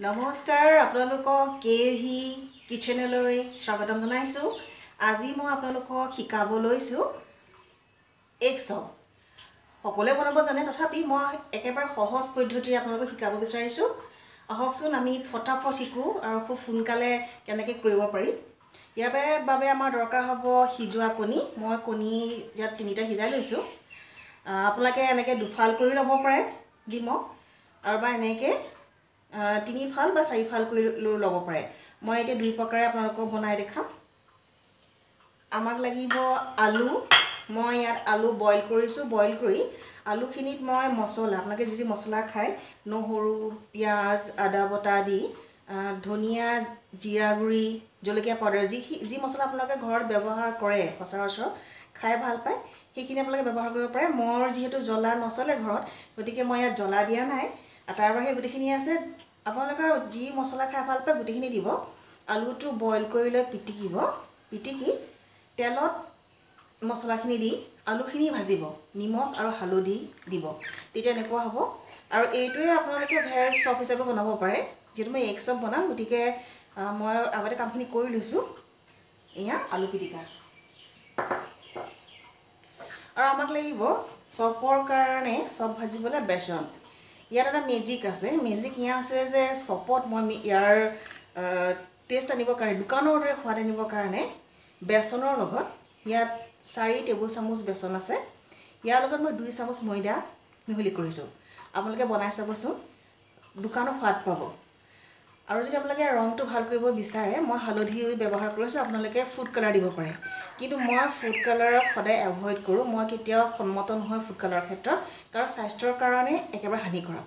নমস্কাৰ আপোনালোকক K V কিটচেনলৈ স্বাগতম জনাইছোঁ। আজি মই আপোনালোকক শিকাব লৈছোঁ এগ চপ। সকলোৱে বনাব জানে তথাপি মই একেবাৰে সহজ পদ্ধতিৰে আপোনালোকক শিকাব বিচাৰিছোঁ। আহকচোন আমি ফটাফট শিকোঁ আৰু খুব সোনকালে কেনেকৈ কৰিব পাৰি। ইয়াৰ বাবে- আমাৰ দৰকাৰ হ'ব সিজোৱা কণী। মই কণী ইয়াত তিনিটা সিজাই লৈছোঁ। আপোনালোকে এনেকৈ দুফাল কৰি ল'ব পাৰে ডিমক। আৰু বা এনেকৈ তিনিফাল বা চাৰিফাল কৰি ল'ব পাৰে। মই এতিয়া দুই প্ৰকাৰে আপোনালোকক বনাই দেখাম। আমাক লাগিব আলু। মই ইয়াত আলু বইল কৰিছোঁ। বইল কৰি আলুখিনিত মই মছলা আপোনালোকে যি যি মছলা খায় নহৰু পিঁয়াজ আদা বটা দি ধনিয়া জিৰা গুড়ি জলকীয়া পাউডাৰ যি যি মছলা আপোনালোকে ঘৰত ব্যৱহাৰ কৰে সচৰাচৰ খাই ভাল পায় সেইখিনি আপোনালোকে ব্যৱহাৰ কৰিব পাৰে। মোৰ যিহেতু জ্বলা নচলে ঘৰত গতিকে মই ইয়াত জ্বলা দিয়া নাই। তাৰ বাহিৰে গোটেইখিনি আছে আপোনালোকৰ যি মছলা খাই ভাল পায় গোটেইখিনি দিব। আলুটো বইল কৰি লৈ পিটিকিব। পিটিকি তেলত মছলাখিনি দি আলুখিনি ভাজিব। নিমখ আৰু হালধি দিব। তেতিয়া এনেকুৱা হ'ব। আৰু এইটোৱে আপোনালোকে ভেজ চপ হিচাপে বনাব পাৰে। যিহেতু মই এগ চপ বনাম গতিকে মই আগতে কামখিনি কৰি লৈছোঁ। এয়া আলু পিটিকা। আৰু আমাক লাগিব চপৰ কাৰণে চপ ভাজিবলৈ বেচন। ইয়াত এটা মেজিক আছে মেজিক ইয়া আছে যে চপত মই ইয়াৰ টেষ্ট আনিবৰ কাৰণে দোকানৰ দৰে সোৱাদ আনিবৰ কাৰণে বেচনৰ লগত ইয়াত চাৰি টেবুল চামুচ বেচন আছে ইয়াৰ লগত মই দুই চামুচ ময়দা মিহলি কৰিছোঁ আপোনালোকে বনাই চাবচোন দোকানৰ সোৱাদ পাব আৰু যদি আপোনালোকে ৰংটো ভাল কৰিব বিচাৰে মই হালধি ব্যৱহাৰ কৰিছোঁ আপোনালোকে ফুড কালাৰ দিব পাৰে। কিন্তু মই ফুড কালাৰক সদায় এভইড কৰোঁ মই কেতিয়াও সন্মত নহয় ফুড কালাৰৰ ক্ষেত্ৰত কাৰণ স্বাস্থ্যৰ কাৰণে একেবাৰে হানিকাৰক।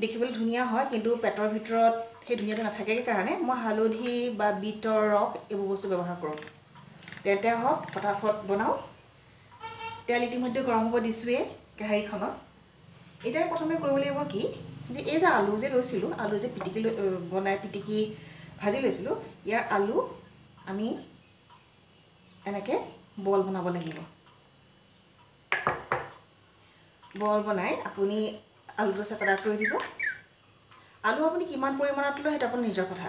দেখিবলৈ ধুনীয়া হয় কিন্তু পেটৰ ভিতৰত সেই ধুনীয়াটো নাথাকে কাৰণে মই হালধি বা বিটৰ ৰস এইবোৰ বস্তু ব্যৱহাৰ কৰোঁ। তেন্তে হওক ফটাফট বনাওঁ। তেল ইতিমধ্যে গৰম হ'ব দিছোঁৱেই কেৰাহীখনত। এতিয়া প্ৰথমে কৰিব লাগিব কি? যে এই যে আলু যে লৈছিলোঁ আলু যে পিটিকি লৈ বনাই পিটিকি ভাজি লৈছিলোঁ ইয়াৰ আলু আমি এনেকৈ বল বনাব লাগিব। বল বনাই আপুনি আলুটো চেপেটা কৰি দিব। আলু আপুনি কিমান পৰিমাণত লয় সেইটো আপোনাৰ নিজৰ কথা।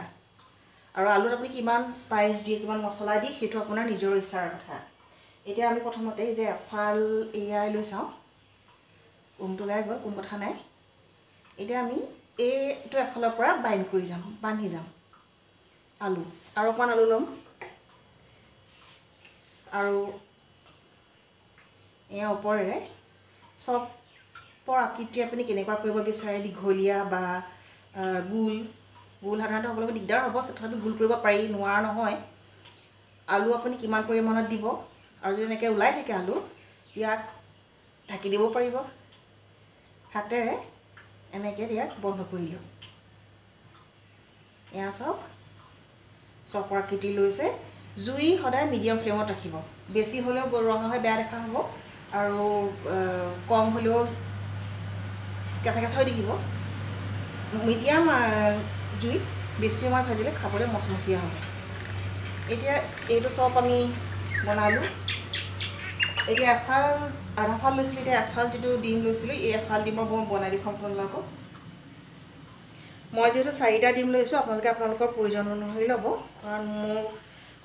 আৰু আলুত আপুনি কিমান স্পাইচ দিয়ে কিমান মছলা দিয়ে সেইটো আপোনাৰ নিজৰ ইচ্ছাৰ কথা। এতিয়া আমি প্ৰথমতে যে এফাল এয়াই লৈ চাওঁ। উমটো ওলাই গ'ল কোনো কথা নাই? এতিয়া আমি এইটো এফালৰ পৰা বাইণ্ড কৰি যাম বান্ধি যাম। আলু আৰু অকণমান আলু ল'ম। আৰু এয়া ওপৰেৰে চপৰ আকৃতি আপুনি কেনেকুৱা কৰিব বিচাৰে দীঘলীয়া বা গোল গোল সাধাৰণতে হ'বলৈ দিগদাৰ হ'ব তথাপি গোল কৰিব পাৰি নোৱাৰা নহয়। আলু আপুনি কিমান পৰিমাণত দিব আৰু যদি এনেকৈ ওলাই থাকে আলু ইয়াক ঢাকি দিব পাৰিব। হাতেৰে এনেকৈ ইয়াক বন্ধ কৰি দিওঁ। এয়া চাওক। চপৰ আকৃতি লৈছে। জুই সদায় মিডিয়াম ফ্লেমত ৰাখিব। বেছি হ'লেও ৰঙা হৈ বেয়া দেখা হ'ব আৰু কম হ'লেও কেঁচা কেঁচা হৈ থাকিব মিডিয়াম জুইত বেছি সময় ভাজিলে খাবলৈ মচমচীয়া হ'ব। এতিয়া এইটো চপ আমি বনালোঁ। এতিয়া এফাল আধা ফাল লৈছিলোঁ এতিয়া এফাল যিটো ডিম লৈছিলোঁ এই এফাল ডিমৰ মই বনাই দেখুৱাম আপোনালোকক মই যিহেতু চাৰিটা ডিম লৈছোঁ আপোনালোকে আপোনালোকৰ প্ৰয়োজন অনুসৰি ল'ব কাৰণ মোৰ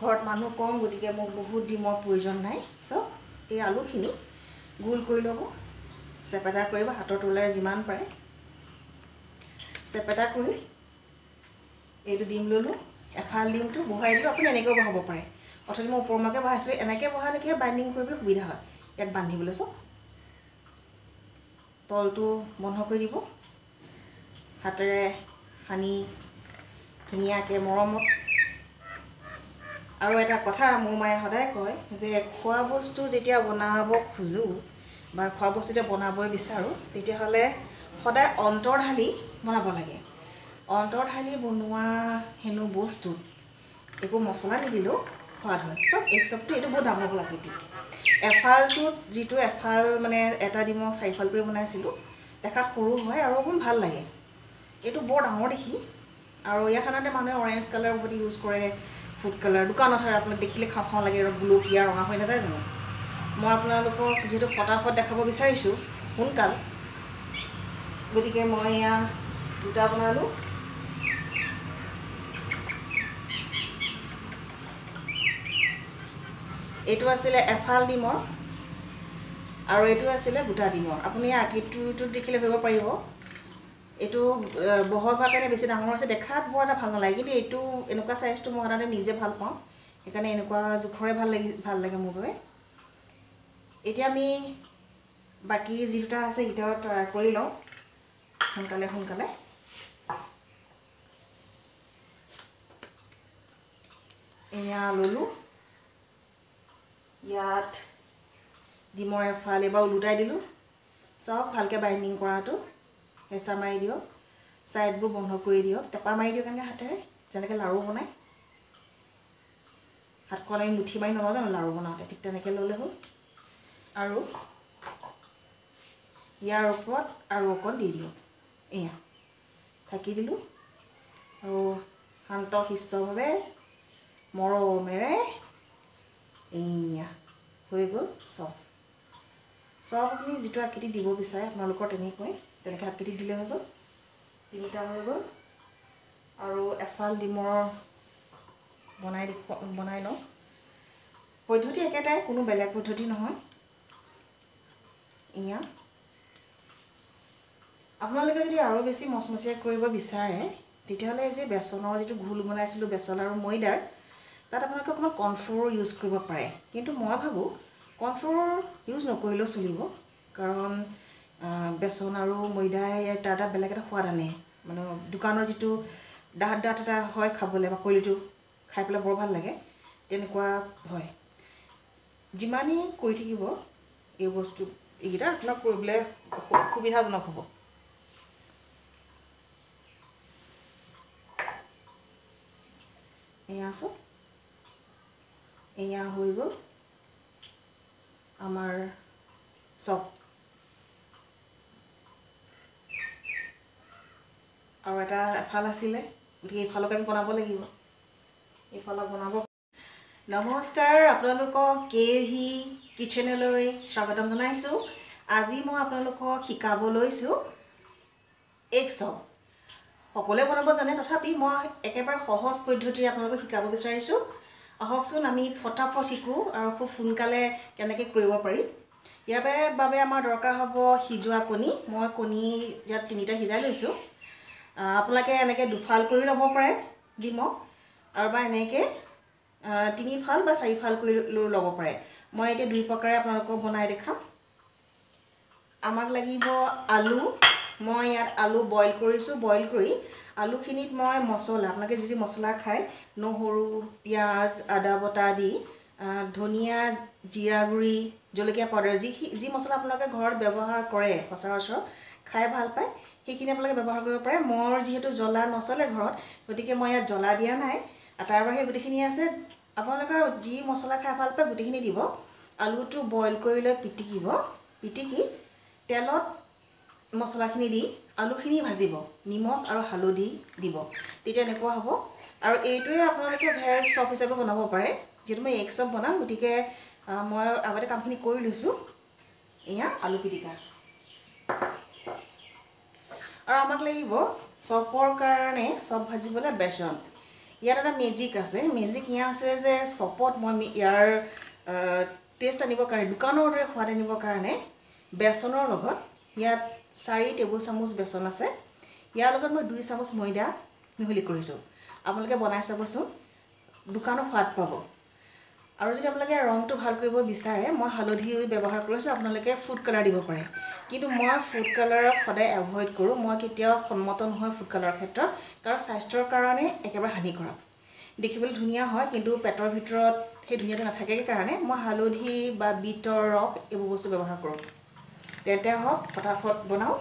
ঘৰত মানুহ কম গতিকে মোক বহুত ডিমৰ প্ৰয়োজন নাই। চাওক এই আলুখিনি গোল কৰি ল'ব। চেপেটা কৰিব হাতৰ তলুৱাৰে যিমান পাৰে। চেপেটা কৰি এইটো ডিম ল'লোঁ। এফাল ডিমটো বহাই দিলোঁ আপুনি এনেকৈও বহাব পাৰে। অথনি মই ওপৰমুৱাকৈ বহাইছিলোঁ এনেকৈ বহালেহে বাইণ্ডিং কৰিবলৈ সুবিধা হয়। ইয়াক বান্ধিবলৈ চাওক তলটো বন্ধ কৰি দিব। হাতেৰে সানি ধুনীয়াকৈ মৰমত। আৰু এটা কথা মোৰ মায়ে সদায় কয় যে খোৱা বস্তু যেতিয়া বনাব খোজোঁ বা খোৱা বস্তু যেতিয়া বনাবই বিচাৰোঁ তেতিয়াহ'লে সদায় অন্তৰ ঢালি বনাব লাগে। অন্তৰ ঢালি বনোৱা হেনো বস্তুত একো মছলা নিদিলেও সোৱাদ হয়। চব এক চবটো এইটো বহুত ডাঙৰ হ'ল আকৃতি এফালটোত যিটো এফাল মানে এটা ডিমক চাৰিফাল কৰি বনাইছিলোঁ দেখাত সৰু হয় আৰু অকণমান ভাল লাগে। এইটো বৰ ডাঙৰ দেখি। আৰু ইয়াত সাধাৰণতে মানুহে অৰেঞ্জ কালাৰ প্ৰতি ইউজ কৰে ফুড কালাৰ দোকানত হয় আপোনাক দেখিলে খাওঁ খাওঁ লাগে আৰু গুলপীয়া ৰঙা হৈ নাযায় জানো? মই আপোনালোকক যিহেতু ফটাফট দেখাব বিচাৰিছোঁ সোনকাল। গতিকে মই এয়া দুটা বনালোঁ। এইটো আছিলে এফাল ডিমৰ আৰু এইটো আছিলে গোটা ডিমৰ। আপুনি আকৃতিটোত দেখিলে ধৰিব পাৰিব। এইটো বহল হোৱাৰ কাৰণে বেছি ডাঙৰ হৈছে। দেখাত বৰ এটা ভাল নালাগে। কিন্তু এইটো এনেকুৱা চাইজটো মই সাধাৰণতে নিজে ভাল পাওঁ। সেইকাৰণে এনেকুৱা জোখৰে ভাল লাগি ভাল লাগে মোৰ বাবে। এতিয়া আমি বাকী যি দুটা আছে সেইকেইটা তৈয়াৰ কৰি লওঁ। সোনকালে সোনকালে। এয়া ল'লোঁ। ইয়াত ডিমৰ এফাল এবাৰ ওলোটাই দিলোঁ। চাওক ভালকৈ বাইণ্ডিং কৰাটো। হেঁচা মাৰি দিয়ক। ছাইডবোৰ বন্ধ কৰি দিয়ক। টেপা মাৰি দিয়ক এনেকৈ হাতেৰে যেনেকৈ লাড়ু বনায়। হাতখন আমি মুঠি মাৰি নলওঁ জানো লাড়ু বনাওঁতে? ঠিক তেনেকৈ ল'লে হ'ল। আৰু ইয়াৰ ওপৰত আৰু অকণ দি দিয়ক। এয়া ঢাকি দিলোঁ। আৰু শান্ত শিষ্টভাৱে মৰমেৰে এয়া হৈ গ'ল চফ। চব আপুনি যিটো আকৃতি দিব বিচাৰে আপোনালোকৰ তেনেকৈ তেনেকৈ আকৃতি দিলে হৈ গ'ল। তিনিটা হৈ গ'ল। আৰু এফাল ডিমৰ বনাই বনাই লওঁ। পদ্ধতি একেটাই কোনো বেলেগ পদ্ধতি নহয়। এয়া আপোনালোকে যদি আৰু বেছি মচমচীয়া কৰিব বিচাৰে তেতিয়াহ'লে এই যে বেচনৰ যিটো ঘোল বনাইছিলোঁ বেচন আৰু ময়দাৰ তাত আপোনালোকে অকণমান কৰ্ণফ্ল'ৰ ইউজ কৰিব পাৰে। কিন্তু মই ভাবোঁ কৰ্ণফ্ল'ৰ ইউজ নকৰিলেও চলিব। কাৰণ বেচন আৰু ময়দাই তাৰ এটা বেলেগ এটা সোৱাদ আনে। মানে দোকানৰ যিটো ডাঠ ডাঠ এটা হয় খাবলৈ বাকলিটো খাই পেলাই বৰ ভাল লাগে। তেনেকুৱা হয়। যিমানেই কৰি থাকিব এই বস্তু এইকেইটা আপোনাক কৰিবলৈ সুবিধাজনক হ'ব। এয়া চাওক এয়া হৈ গ'ল। আমাৰ চপ আৰু এটা এফাল আছিলে গতিকে এইফালক আমি বনাব লাগিব। এইফালক বনাব। নমস্কাৰ আপোনালোকক কে ভি কিটচেনলৈ স্বাগতম জনাইছোঁ। আজি মই আপোনালোকক শিকাব লৈছোঁ এগ চপ। সকলোৱে বনাব জানে তথাপি মই একেবাৰে সহজ পদ্ধতিৰে আপোনালোকক শিকাব বিচাৰিছোঁ। আহকচোন আমি ফটাফট শিকোঁ আৰু খুব সোনকালে কেনেকৈ কৰিব পাৰি। ইয়াৰ বাবে- আমাৰ দৰকাৰ হ'ব সিজোৱা কণী। মই কণী ইয়াত তিনিটা সিজাই লৈছোঁ। আপোনালোকে এনেকৈ দুফাল কৰি ল'ব পাৰে ডিমক। আৰু বা এনেকৈ তিনিফাল বা চাৰিফাল কৰি ল'ব পাৰে। মই এতিয়া দুই প্ৰকাৰে আপোনালোকক বনাই দেখাম। আমাক লাগিব আলু মই ইয়াত আলু বইল কৰিছোঁ বইল কৰি আলুখিনিত মই মছলা আপোনালোকে যি যি মছলা খায় নহৰু পিঁয়াজ আদা বটা দি ধনিয়া জিৰা গুড়ি জলকীয়া পাউডাৰ যি যি মছলা আপোনালোকে ঘৰত ব্যৱহাৰ কৰে সচৰাচৰ খাই ভাল পায় সেইখিনি আপোনালোকে ব্যৱহাৰ কৰিব পাৰে। মোৰ যিহেতু জ্বলা নচলে ঘৰত গতিকে মই ইয়াত জ্বলা দিয়া নাই। তাৰ বাহিৰে গোটেইখিনি আছে আপোনালোকৰ যি মছলা খাই ভাল পায় গোটেইখিনি দিব। আলুটো বইল কৰি লৈ পিটিকিব পিটিকি তেলত মছলাখিনি দি আলুখিনি ভাজিব নিমখ আৰু হালধি দিব। তেতিয়া এনেকুৱা হ'ব। আৰু এইটোৱে আপোনালোকে ভেজ চপ হিচাপে বনাব পাৰে। যিহেতু মই এগ চপ বনাম গতিকে মই আগতে কামখিনি কৰি লৈছোঁ। এয়া আলু পিটিকা। আৰু আমাক লাগিব চপৰ কাৰণে চপ ভাজিবলৈ বেচন। ইয়াত এটা মেজিক আছে। মেজিক ইয়া আছে যে চপত মই ইয়াৰ টেষ্ট আনিবৰ কাৰণে দোকানৰ দৰে সোৱাদ আনিবৰ কাৰণে বেচনৰ লগত ইয়াত চাৰি টেবুল চামুচ বেচন আছে। ইয়াৰ লগত মই দুই চামুচ ময়দা মিহলি কৰিছোঁ। আপোনালোকে বনাই চাবচোন দোকানৰ সোৱাদ পাব। আৰু যদি আপোনালোকে ৰংটো ভাল কৰিব বিচাৰে মই হালধি ব্যৱহাৰ কৰিছোঁ আপোনালোকে ফুড কালাৰ দিব পাৰে। কিন্তু মই ফুড কালাৰক সদায় এভইড কৰোঁ মই কেতিয়াও সন্মত নহয় ফুড কালাৰৰ ক্ষেত্ৰত কাৰণ স্বাস্থ্যৰ কাৰণে একেবাৰে হানিকাৰক। দেখিবলৈ ধুনীয়া হয় কিন্তু পেটৰ ভিতৰত সেই ধুনীয়াটো নাথাকে কাৰণে মই হালধি বা বিটৰ ৰস এইবোৰ বস্তু ব্যৱহাৰ কৰোঁ। তেন্তে হওক ফটাফট বনাওঁ।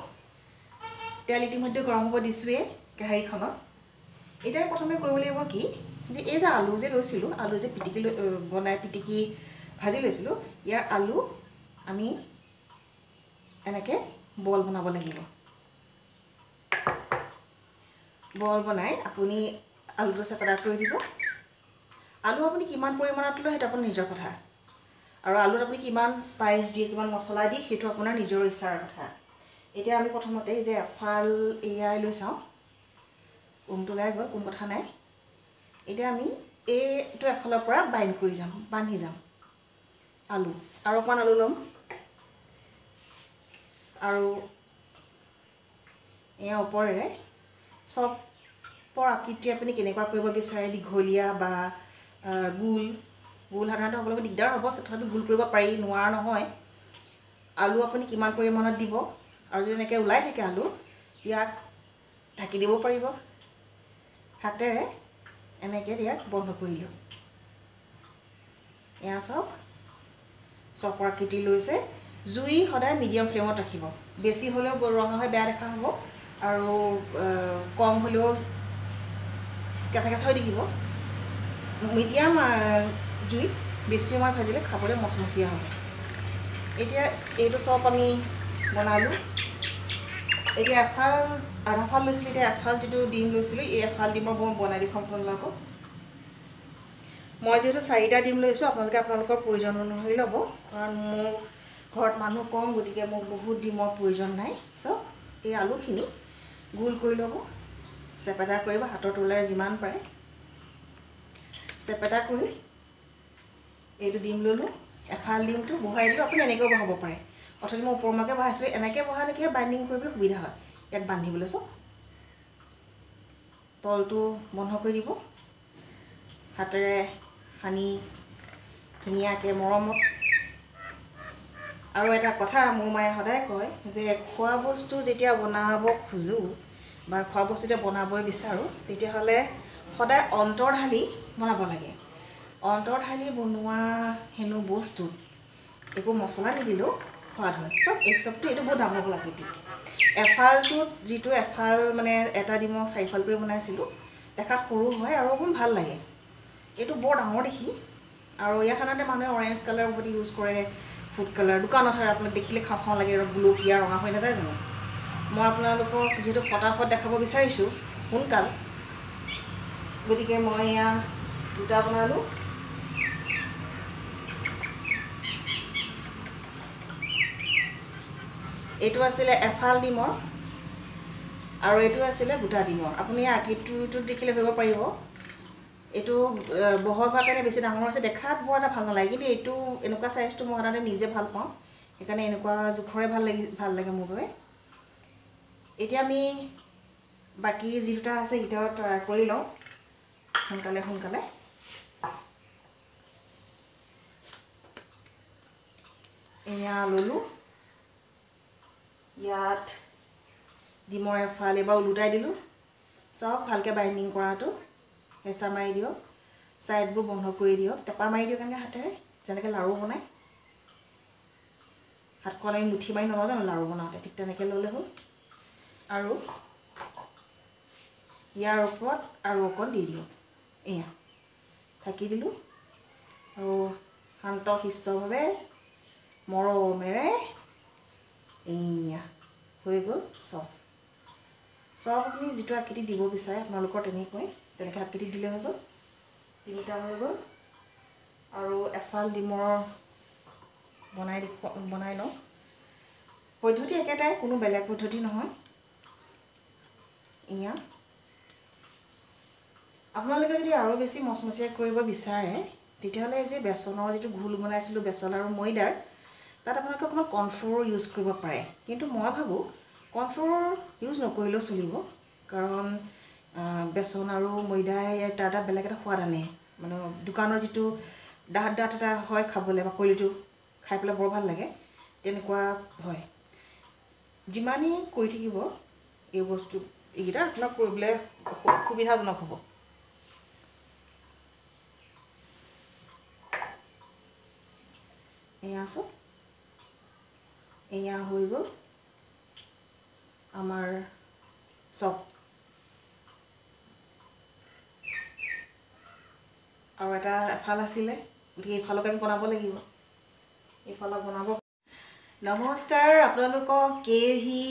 তেল ইতিমধ্যে গৰম হ'ব দিছোঁৱেই কেৰাহীখনত। এতিয়া প্ৰথমে কৰিব লাগিব কি যে এই যে আলু যে লৈছিলোঁ আলু যে পিটিকি লৈ বনাই পিটিকি ভাজি লৈছিলোঁ ইয়াৰ আলু আমি এনেকৈ বল বনাব লাগিব। বল বনাই আপুনি আলুটো চেপেটা কৰি দিব। আলু আপুনি কিমান পৰিমাণত লয় সেইটো আপোনাৰ নিজৰ কথা। আৰু আলুত আপুনি কিমান স্পাইচ দিয়ে কিমান মছলা দিয়ে সেইটো আপোনাৰ নিজৰ ইচ্ছাৰ কথা। এতিয়া আমি প্ৰথমতে যে এফাল এয়াই লৈ চাওঁ। উমটো ওলাই গ'ল কোনো কথা নাই। এতিয়া আমি এইটো এফালৰ পৰা বাইণ্ড কৰি যাম বান্ধি যাম। আলু আৰু অকণমান আলু ল'ম। আৰু এয়া ওপৰেৰে চপৰ আকৃতি আপুনি কেনেকুৱা কৰিব বিচাৰে দীঘলীয়া বা গোল। গোল সাধাৰণতে হ'বলৈ দিগদাৰ হ'ব তথাপি গোল কৰিব পাৰি নোৱাৰা নহয়। আলু আপুনি কিমান পৰিমাণত দিব আৰু যদি এনেকৈ ওলাই থাকে আলু ইয়াক ঢাকি দিব পাৰিব। হাতেৰে এনেকৈ ইয়াক বন্ধ কৰি দিওঁ এয়া চাওক চপৰ আকৃতি লৈছে। জুই সদায় মিডিয়াম ফ্লেমত ৰাখিব। বেছি হ'লেও ৰঙা হৈ বেয়া দেখা হ'ব আৰু কম হ'লেও কেঁচা কেঁচা হৈ থাকিব মিডিয়াম জুইত বেছি সময় ভাজিলে খাবলৈ মচমচীয়া হ'ব। এতিয়া এইটো চপ আমি বনালোঁ। এতিয়া এফাল আধা ফাল লৈছিলোঁ এতিয়া এফাল যিটো ডিম লৈছিলোঁ এই এফাল ডিমৰ মই বনাই দেখুৱাম আপোনালোকক মই যিহেতু চাৰিটা ডিম লৈছোঁ আপোনালোকে আপোনালোকৰ প্ৰয়োজন অনুসৰি ল'ব কাৰণ মোৰ ঘৰত মানুহ কম গতিকে মোক বহুত ডিমৰ প্ৰয়োজন নাই। চ' এই আলুখিনি গোল কৰি ল'ব। চেপেটা কৰিব হাতৰ তলেৰে যিমান পাৰে। চেপেটা কৰি এইটো ডিম ল'লোঁ এফাল ডিমটো বহাই দিলোঁ আপুনি এনেকৈও বহাব পাৰে। অথনি মই ওপৰমুৱাকৈ বহাইছিলোঁ এনেকৈ বহালেহে বাইণ্ডিং কৰিবলৈ সুবিধা হয়। ইয়াক বান্ধিবলৈ চব তলটো বন্ধ কৰি দিব। হাতেৰে সানি ধুনীয়াকৈ মৰমত আৰু এটা কথা মোৰ মায়ে সদায় কয় যে খোৱা বস্তু যেতিয়া বনাব খোজোঁ বা খোৱা বস্তু যেতিয়া বনাবই বিচাৰোঁ তেতিয়াহ'লে সদায় অন্তৰ ঢালি বনাব লাগে। অন্তৰ ঢালি বনোৱা হেনো বস্তুত একো মছলা নিদিলেও সোৱাদ হয়। চব এক চবটো এইটো বহুত ডাঙৰ হ'ল আকৃতি। এফালটোত যিটো এফাল মানে এটা ডিমক চাৰিফাল কৰি বনাইছিলোঁ দেখাত সৰু হয় আৰু অকণমান ভাল লাগে। এইটো বৰ ডাঙৰ দেখি। আৰু ইয়াত সাধাৰণতে মানুহে অৰেঞ্জ কালাৰৰ প্ৰতি ইউজ কৰে ফুড কালাৰ দোকানত হয় আপোনাক দেখিলে খাওঁ খাওঁ লাগে আৰু গুলপীয়া ৰঙা হৈ নাযায় জানো? মই আপোনালোকক যিহেতু ফটাফট দেখাব বিচাৰিছোঁ সোনকাল। গতিকে মই এয়া দুটা বনালোঁ। এইটো আছিলে এফাল ডিমৰ আৰু এইটো আছিলে গোটা ডিমৰ। আপুনি এই আকৃতিটোত দেখিলে ধৰিব পাৰিব। এইটো বহল হোৱাৰ কাৰণে বেছি ডাঙৰ হৈছে। দেখাত বৰ এটা ভাল নালাগে কিন্তু এইটো এনেকুৱা চাইজটো মই সাধাৰণতে নিজে ভাল পাওঁ। সেইকাৰণে এনেকুৱা জোখৰে ভাল লাগি ভাল লাগে মোৰ বাবে। এতিয়া আমি বাকী যি দুটা আছে সেইকেইটা তৈয়াৰ কৰি লওঁ। সোনকালে সোনকালে। এয়া ল'লোঁ। ইয়াত ডিমৰ এফাল এবাৰ ওলোটাই দিলোঁ। চাওক ভালকৈ বাইণ্ডিং কৰাটো। হেঁচা মাৰি দিয়ক। ছাইডবোৰ বন্ধ কৰি দিয়ক। টেপা মাৰি দিয়ক এনেকৈ হাতেৰে যেনেকৈ লাড়ু বনায়। হাতখন আমি মুঠি মাৰি নলওঁ জানো লাড়ু বনাওঁতে? ঠিক তেনেকৈ ল'লে হ'ল। আৰু ইয়াৰ ওপৰত আৰু অকণ দি দিয়ক। এয়া ঢাকি দিলোঁ। আৰু শান্ত শিষ্টভাৱে মৰমেৰে এয়া হৈ গ'ল চফ। চব আপুনি যিটো আকৃতি দিব বিচাৰে আপোনালোকৰ তেনেকৈ তেনেকৈ আকৃতি দিলে হৈ গ'ল। তিনিটা হৈ গ'ল। আৰু এফাল ডিমৰ বনাই বনাই লওঁ। পদ্ধতি একেটাই কোনো বেলেগ পদ্ধতি নহয়। এয়া আপোনালোকে যদি আৰু বেছি মচমচীয়া কৰিব বিচাৰে তেতিয়াহ'লে যে বেচনৰ যিটো ঘোল বনাইছিলোঁ বেচন আৰু ময়দাৰ তাত আপোনালোকে অকণমান কৰ্ণফ্ল'ৰ ইউজ কৰিব পাৰে। কিন্তু মই ভাবোঁ কৰ্ণফ্ল'ৰ ইউজ নকৰিলেও চলিব। কাৰণ বেচন আৰু ময়দাই তাৰ এটা বেলেগ এটা সোৱাদ আনে। মানে দোকানৰ যিটো ডাঠ ডাঠ এটা হয় খাবলৈ বাকলিটো খাই পেলাই বৰ ভাল লাগে তেনেকুৱা হয়। যিমানেই কৰি থাকিব এই বস্তু এইকেইটা আপোনাক কৰিবলৈ সুবিধাজনক হ'ব। এয়া চাওক এয়া হৈ গ'ল। আমাৰ চপ আৰু এটা এফাল আছিলে গতিকে এইফালকে আমি বনাব লাগিব। এইফালক বনাব। নমস্কাৰ আপোনালোকক কে ভি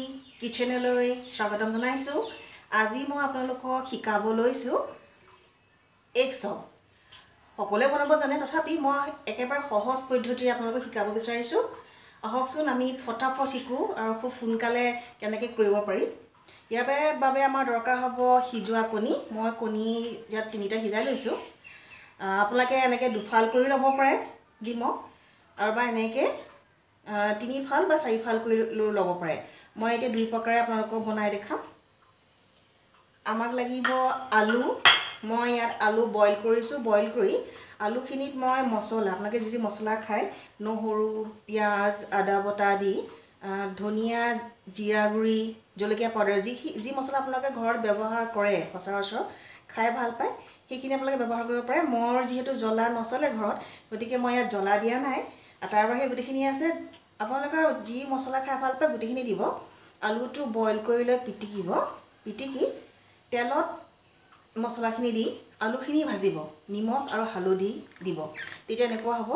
কিটচেনলৈ স্বাগতম জনাইছোঁ। আজি মই আপোনালোকক শিকাব লৈছোঁ এগ চপ সকলোৱে বনাব জানে তথাপি মই একেবাৰে সহজ পদ্ধতিৰে আপোনালোকক শিকাব বিচাৰিছোঁ। আহকচোন আমি ফটাফট শিকোঁ আৰু খুব সোনকালে কেনেকৈ কৰিব পাৰি। ইয়াৰ বাবে- আমাৰ দৰকাৰ হ'ব সিজোৱা কণী। মই কণী ইয়াত তিনিটা সিজাই লৈছোঁ। আপোনালোকে এনেকৈ দুফাল কৰি ল'ব পাৰে ডিমক। আৰু বা এনেকৈ তিনিফাল বা চাৰিফাল কৰি ল'ব পাৰে। মই এতিয়া দুই প্ৰকাৰে আপোনালোকক বনাই দেখাম। আমাক লাগিব আলু মই ইয়াত আলু বইল কৰিছোঁ বইল কৰি আলুখিনিত মই মছলা আপোনালোকে যি যি মছলা খায় নহৰু পিঁয়াজ আদা বটা দি ধনিয়া জিৰা গুড়ি জলকীয়া পাউডাৰ যি যি মছলা আপোনালোকে ঘৰত ব্যৱহাৰ কৰে সচৰাচৰ খাই ভাল পায় সেইখিনি আপোনালোকে ব্যৱহাৰ কৰিব পাৰে। মোৰ যিহেতু জ্বলা নচলে ঘৰত গতিকে মই ইয়াত জ্বলা দিয়া নাই। তাৰ বাহিৰে গোটেইখিনি আছে। আপোনালোকৰ যি মছলা খাই ভাল পায় গোটেইখিনি দিব। আলুটো বইল কৰি লৈ পিটিকিব। পিটিকি তেলত মছলাখিনি দি আলুখিনি ভাজিব নিমখ আৰু হালধি দিব। তেতিয়া এনেকুৱা হ'ব।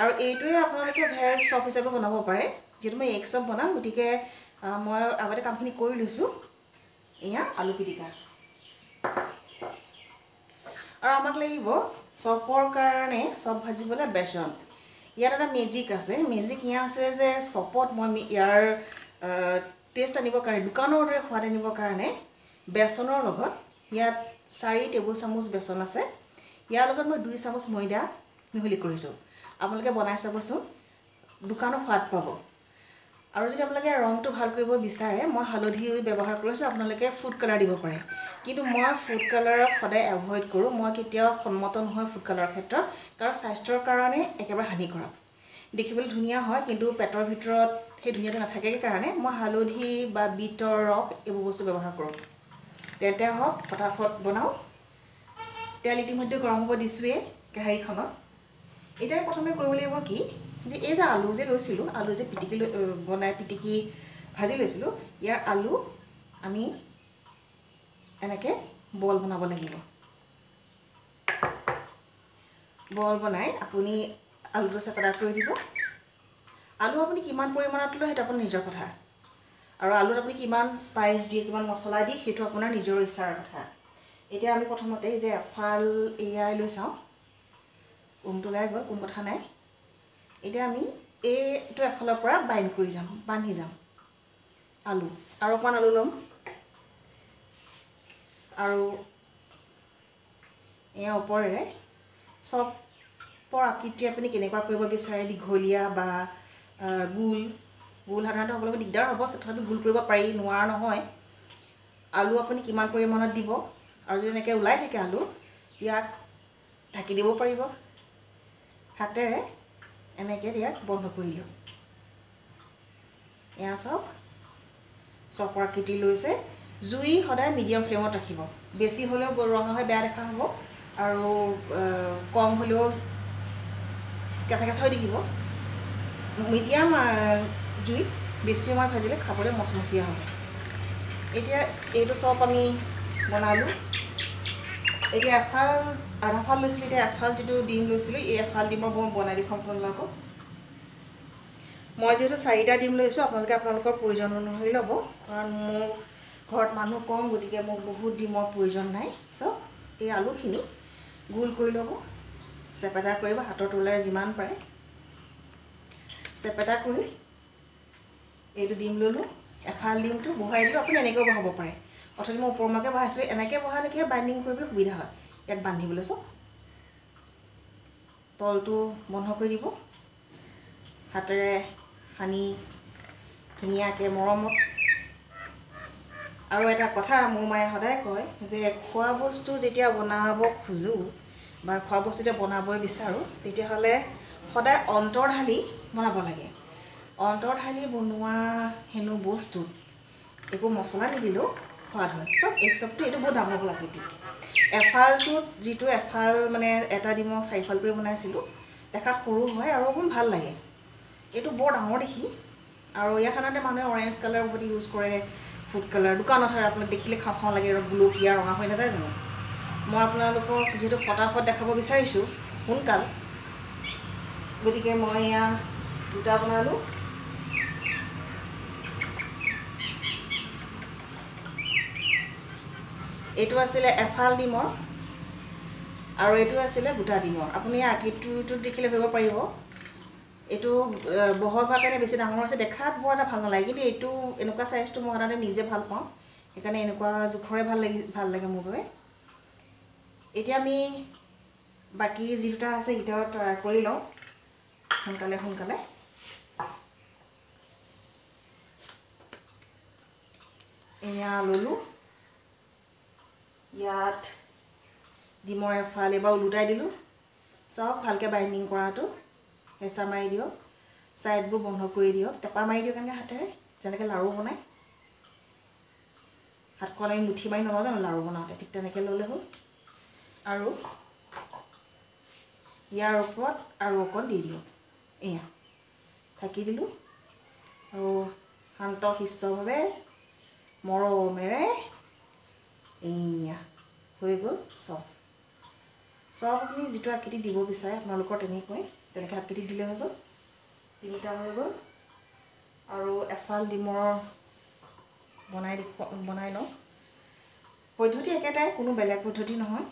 আৰু এইটোৱে আপোনালোকে ভেজ চপ হিচাপে বনাব পাৰে যিহেতু মই এগ চপ বনাম গতিকে মই আগতে কামখিনি কৰি লৈছোঁ। এয়া আলু পিটিকা। আৰু আমাক লাগিব চপৰ কাৰণে চপ ভাজিবলৈ বেচন। ইয়াত এটা মেজিক আছে। মেজিক ইয়া আছে যে চপত মই ইয়াৰ টেষ্ট আনিবৰ কাৰণে দোকানৰ দৰে সোৱাদ আনিবৰ কাৰণে বেচনৰ লগত ইয়াত চাৰি টেবুল চামুচ বেচন আছে। ইয়াৰ লগত মই দুই চামুচ ময়দা মিহলি কৰিছোঁ। আপোনালোকে বনাই চাবচোন দোকানৰ সোৱাদ পাব। আৰু যদি আপোনালোকে ৰংটো ভাল কৰিব বিচাৰে মই হালধি ব্যৱহাৰ কৰিছোঁ আপোনালোকে ফুড কালাৰ দিব পাৰে। কিন্তু মই ফুড কালাৰক সদায় এভইড কৰোঁ মই কেতিয়াও সন্মত নহয় ফুড কালাৰৰ ক্ষেত্ৰত কাৰণ স্বাস্থ্যৰ কাৰণে একেবাৰে হানিকাৰক। দেখিবলৈ ধুনীয়া হয় কিন্তু পেটৰ ভিতৰত সেই ধুনীয়াটো নাথাকে কাৰণে মই হালধি বা বিটৰ ৰস এইবোৰ বস্তু ব্যৱহাৰ কৰোঁ। তেন্তে হওক ফটাফট বনাওঁ। তেল ইতিমধ্যে গৰম হ'ব দিছোঁৱেই কেৰাহীখনত এতিয়া প্ৰথমে কৰিব লাগিব কি যে এই যে আলু যে লৈছিলোঁ আলু যে পিটিকি লৈ বনাই পিটিকি ভাজি লৈছিলোঁ ইয়াৰ আলু আমি এনেকৈ বল বনাব লাগিব। বল বনাই আপুনি আলুটো চেপেটা কৰি দিব। আলু আপুনি কিমান পৰিমাণত লয় সেইটো আপোনাৰ নিজৰ কথা। আৰু আলুত আপুনি কিমান স্পাইচ দিয়ে কিমান মছলা দিয়ে সেইটো আপোনাৰ নিজৰ ইচ্ছাৰ কথা। এতিয়া আমি প্ৰথমতে যে এফাল এয়াই লৈ চাওঁ। উমটো ওলাই গ'ল কোনো কথা নাই। এতিয়া আমি এইটো এফালৰ পৰা বাইণ্ড কৰি যাম বান্ধি যাম। আলু আৰু অকণমান আলু ল'ম। আৰু এয়া ওপৰেৰে চপৰ আকৃতি আপুনি কেনেকুৱা কৰিব বিচাৰে দীঘলীয়া বা গোল। গোল সাধাৰণতে হ'বলৈ দিগদাৰ হ'ব তথাপি গোল কৰিব পাৰি নোৱাৰা নহয়। আলু আপুনি কিমান পৰিমাণত দিব আৰু যদি এনেকৈ ওলাই থাকে আলু ইয়াক ঢাকি দিব পাৰিব। হাতেৰে এনেকৈ ইয়াক বন্ধ কৰি দিওঁ এয়া চাওক চপৰ আকৃতি লৈছে। জুই সদায় মিডিয়াম ফ্লেমত ৰাখিব। বেছি হ'লেও ৰঙা হৈ বেয়া দেখা হ'ব আৰু কম হ'লেও কেঁচা কেঁচা হৈ থাকিব মিডিয়াম জুইত বেছি সময় ভাজিলে খাবলৈ মচমচীয়া হ'ব। এতিয়া এইটো চপ আমি বনালোঁ। এতিয়া এফাল আধা ফাল লৈছিলোঁ এতিয়া এফাল যিটো ডিম লৈছিলোঁ এই এফাল ডিমৰ মই বনাই দেখুৱাম আপোনালোকক মই যিহেতু চাৰিটা ডিম লৈছোঁ আপোনালোকে আপোনালোকৰ প্ৰয়োজন অনুসৰি ল'ব কাৰণ মোৰ ঘৰত মানুহ কম গতিকে মোক বহুত ডিমৰ প্ৰয়োজন নাই। চাওক এই আলুখিনি গোল কৰি ল'ব। চেপেটা কৰিব হাতৰ তলুৱাৰে যিমান পাৰে। চেপেটা কৰি এইটো ডিম ল'লোঁ এফাল ডিমটো বহাই দিলোঁ আপুনি এনেকৈও বহাব পাৰে। অথনি মই ওপৰমুৱাকৈ বহাইছিলোঁ এনেকৈ বহালেহে বাইণ্ডিং কৰিবলৈ সুবিধা হয়। ইয়াক বান্ধিবলৈ চাওক তলটো বন্ধ কৰি দিব। হাতেৰে সানি ধুনীয়াকৈ মৰমত। আৰু এটা কথা মোৰ মায়ে সদায় কয় যে খোৱা বস্তু যেতিয়া বনাব খোজোঁ বা খোৱা বস্তু যেতিয়া বনাবই বিচাৰোঁ তেতিয়াহ'লে সদায় অন্তৰ ঢালি বনাব লাগে। অন্তৰ ঢালি বনোৱা হেনো বস্তুত একো মছলা নিদিলেও সোৱাদ হয়। চব এক চবটো এইটো বহুত ডাঙৰ হ'ল আকৃতি। এফালটোত যিটো এফাল মানে এটা ডিমক চাৰিফাল কৰি বনাইছিলোঁ দেখাত সৰু হয় আৰু অকণ ভাল লাগে। এইটো বৰ ডাঙৰ দেখি। আৰু ইয়াত সাধাৰণতে মানুহে অৰেঞ্জ কালাৰৰ প্ৰতি ইউজ কৰে ফুড কালাৰ দোকানত হয় আপোনাক দেখিলে খাওঁ খাওঁ লাগে আৰু গুলপীয়া ৰঙা হৈ নাযায় জানো? মই আপোনালোকক যিহেতু ফটাফট দেখাব বিচাৰিছোঁ সোনকাল। গতিকে মই এয়া দুটা বনালোঁ। এইটো আছিলে এফাল ডিমৰ আৰু এইটো আছিলে গোটা ডিমৰ। আপুনি আকৃতিটোত দেখিলে ধৰিব পাৰিব। এইটো বহল হোৱাৰ কাৰণে বেছি ডাঙৰ হৈছে। দেখাত বৰ এটা ভাল নালাগে। কিন্তু এইটো এনেকুৱা চাইজটো মই সাধাৰণতে নিজে ভাল পাওঁ। সেইকাৰণে এনেকুৱা জোখৰে ভাল লাগি ভাল লাগে মোৰ বাবে। এতিয়া আমি বাকী যি দুটা আছে সেইকেইটা তৈয়াৰ কৰি লওঁ। সোনকালে সোনকালে। এয়া ল'লোঁ। ইয়াত ডিমৰ এফাল এইবাৰ ওলোটাই দিলোঁ। চাওক ভালকৈ বাইণ্ডিং কৰাটো। হেঁচা মাৰি দিয়ক। ছাইডবোৰ বন্ধ কৰি দিয়ক। টেপা মাৰি দিয়ক এনেকৈ হাতেৰে যেনেকৈ লাড়ু বনায় হাতখন আমি মুঠি মাৰি নলওঁ জানো লাড়ু বনাওঁতে? ঠিক তেনেকৈ ল'লে হ'ল। আৰু ইয়াৰ ওপৰত আৰু অকণ দি দিয়ক। এয়া ঢাকি দিলোঁ। আৰু শান্ত শিষ্টভাৱে মৰমেৰে এয়া হৈ গ'ল চফ। চফ আপুনি যিটো আকৃতি দিব বিচাৰে আপোনালোকৰ তেনেকৈ তেনেকৈ আকৃতি দিলে হৈ গ'ল। তিনিটা হৈ গ'ল। আৰু এফাল ডিমৰ বনাই বনাই লওঁ। পদ্ধতি একেটাই কোনো বেলেগ পদ্ধতি নহয়।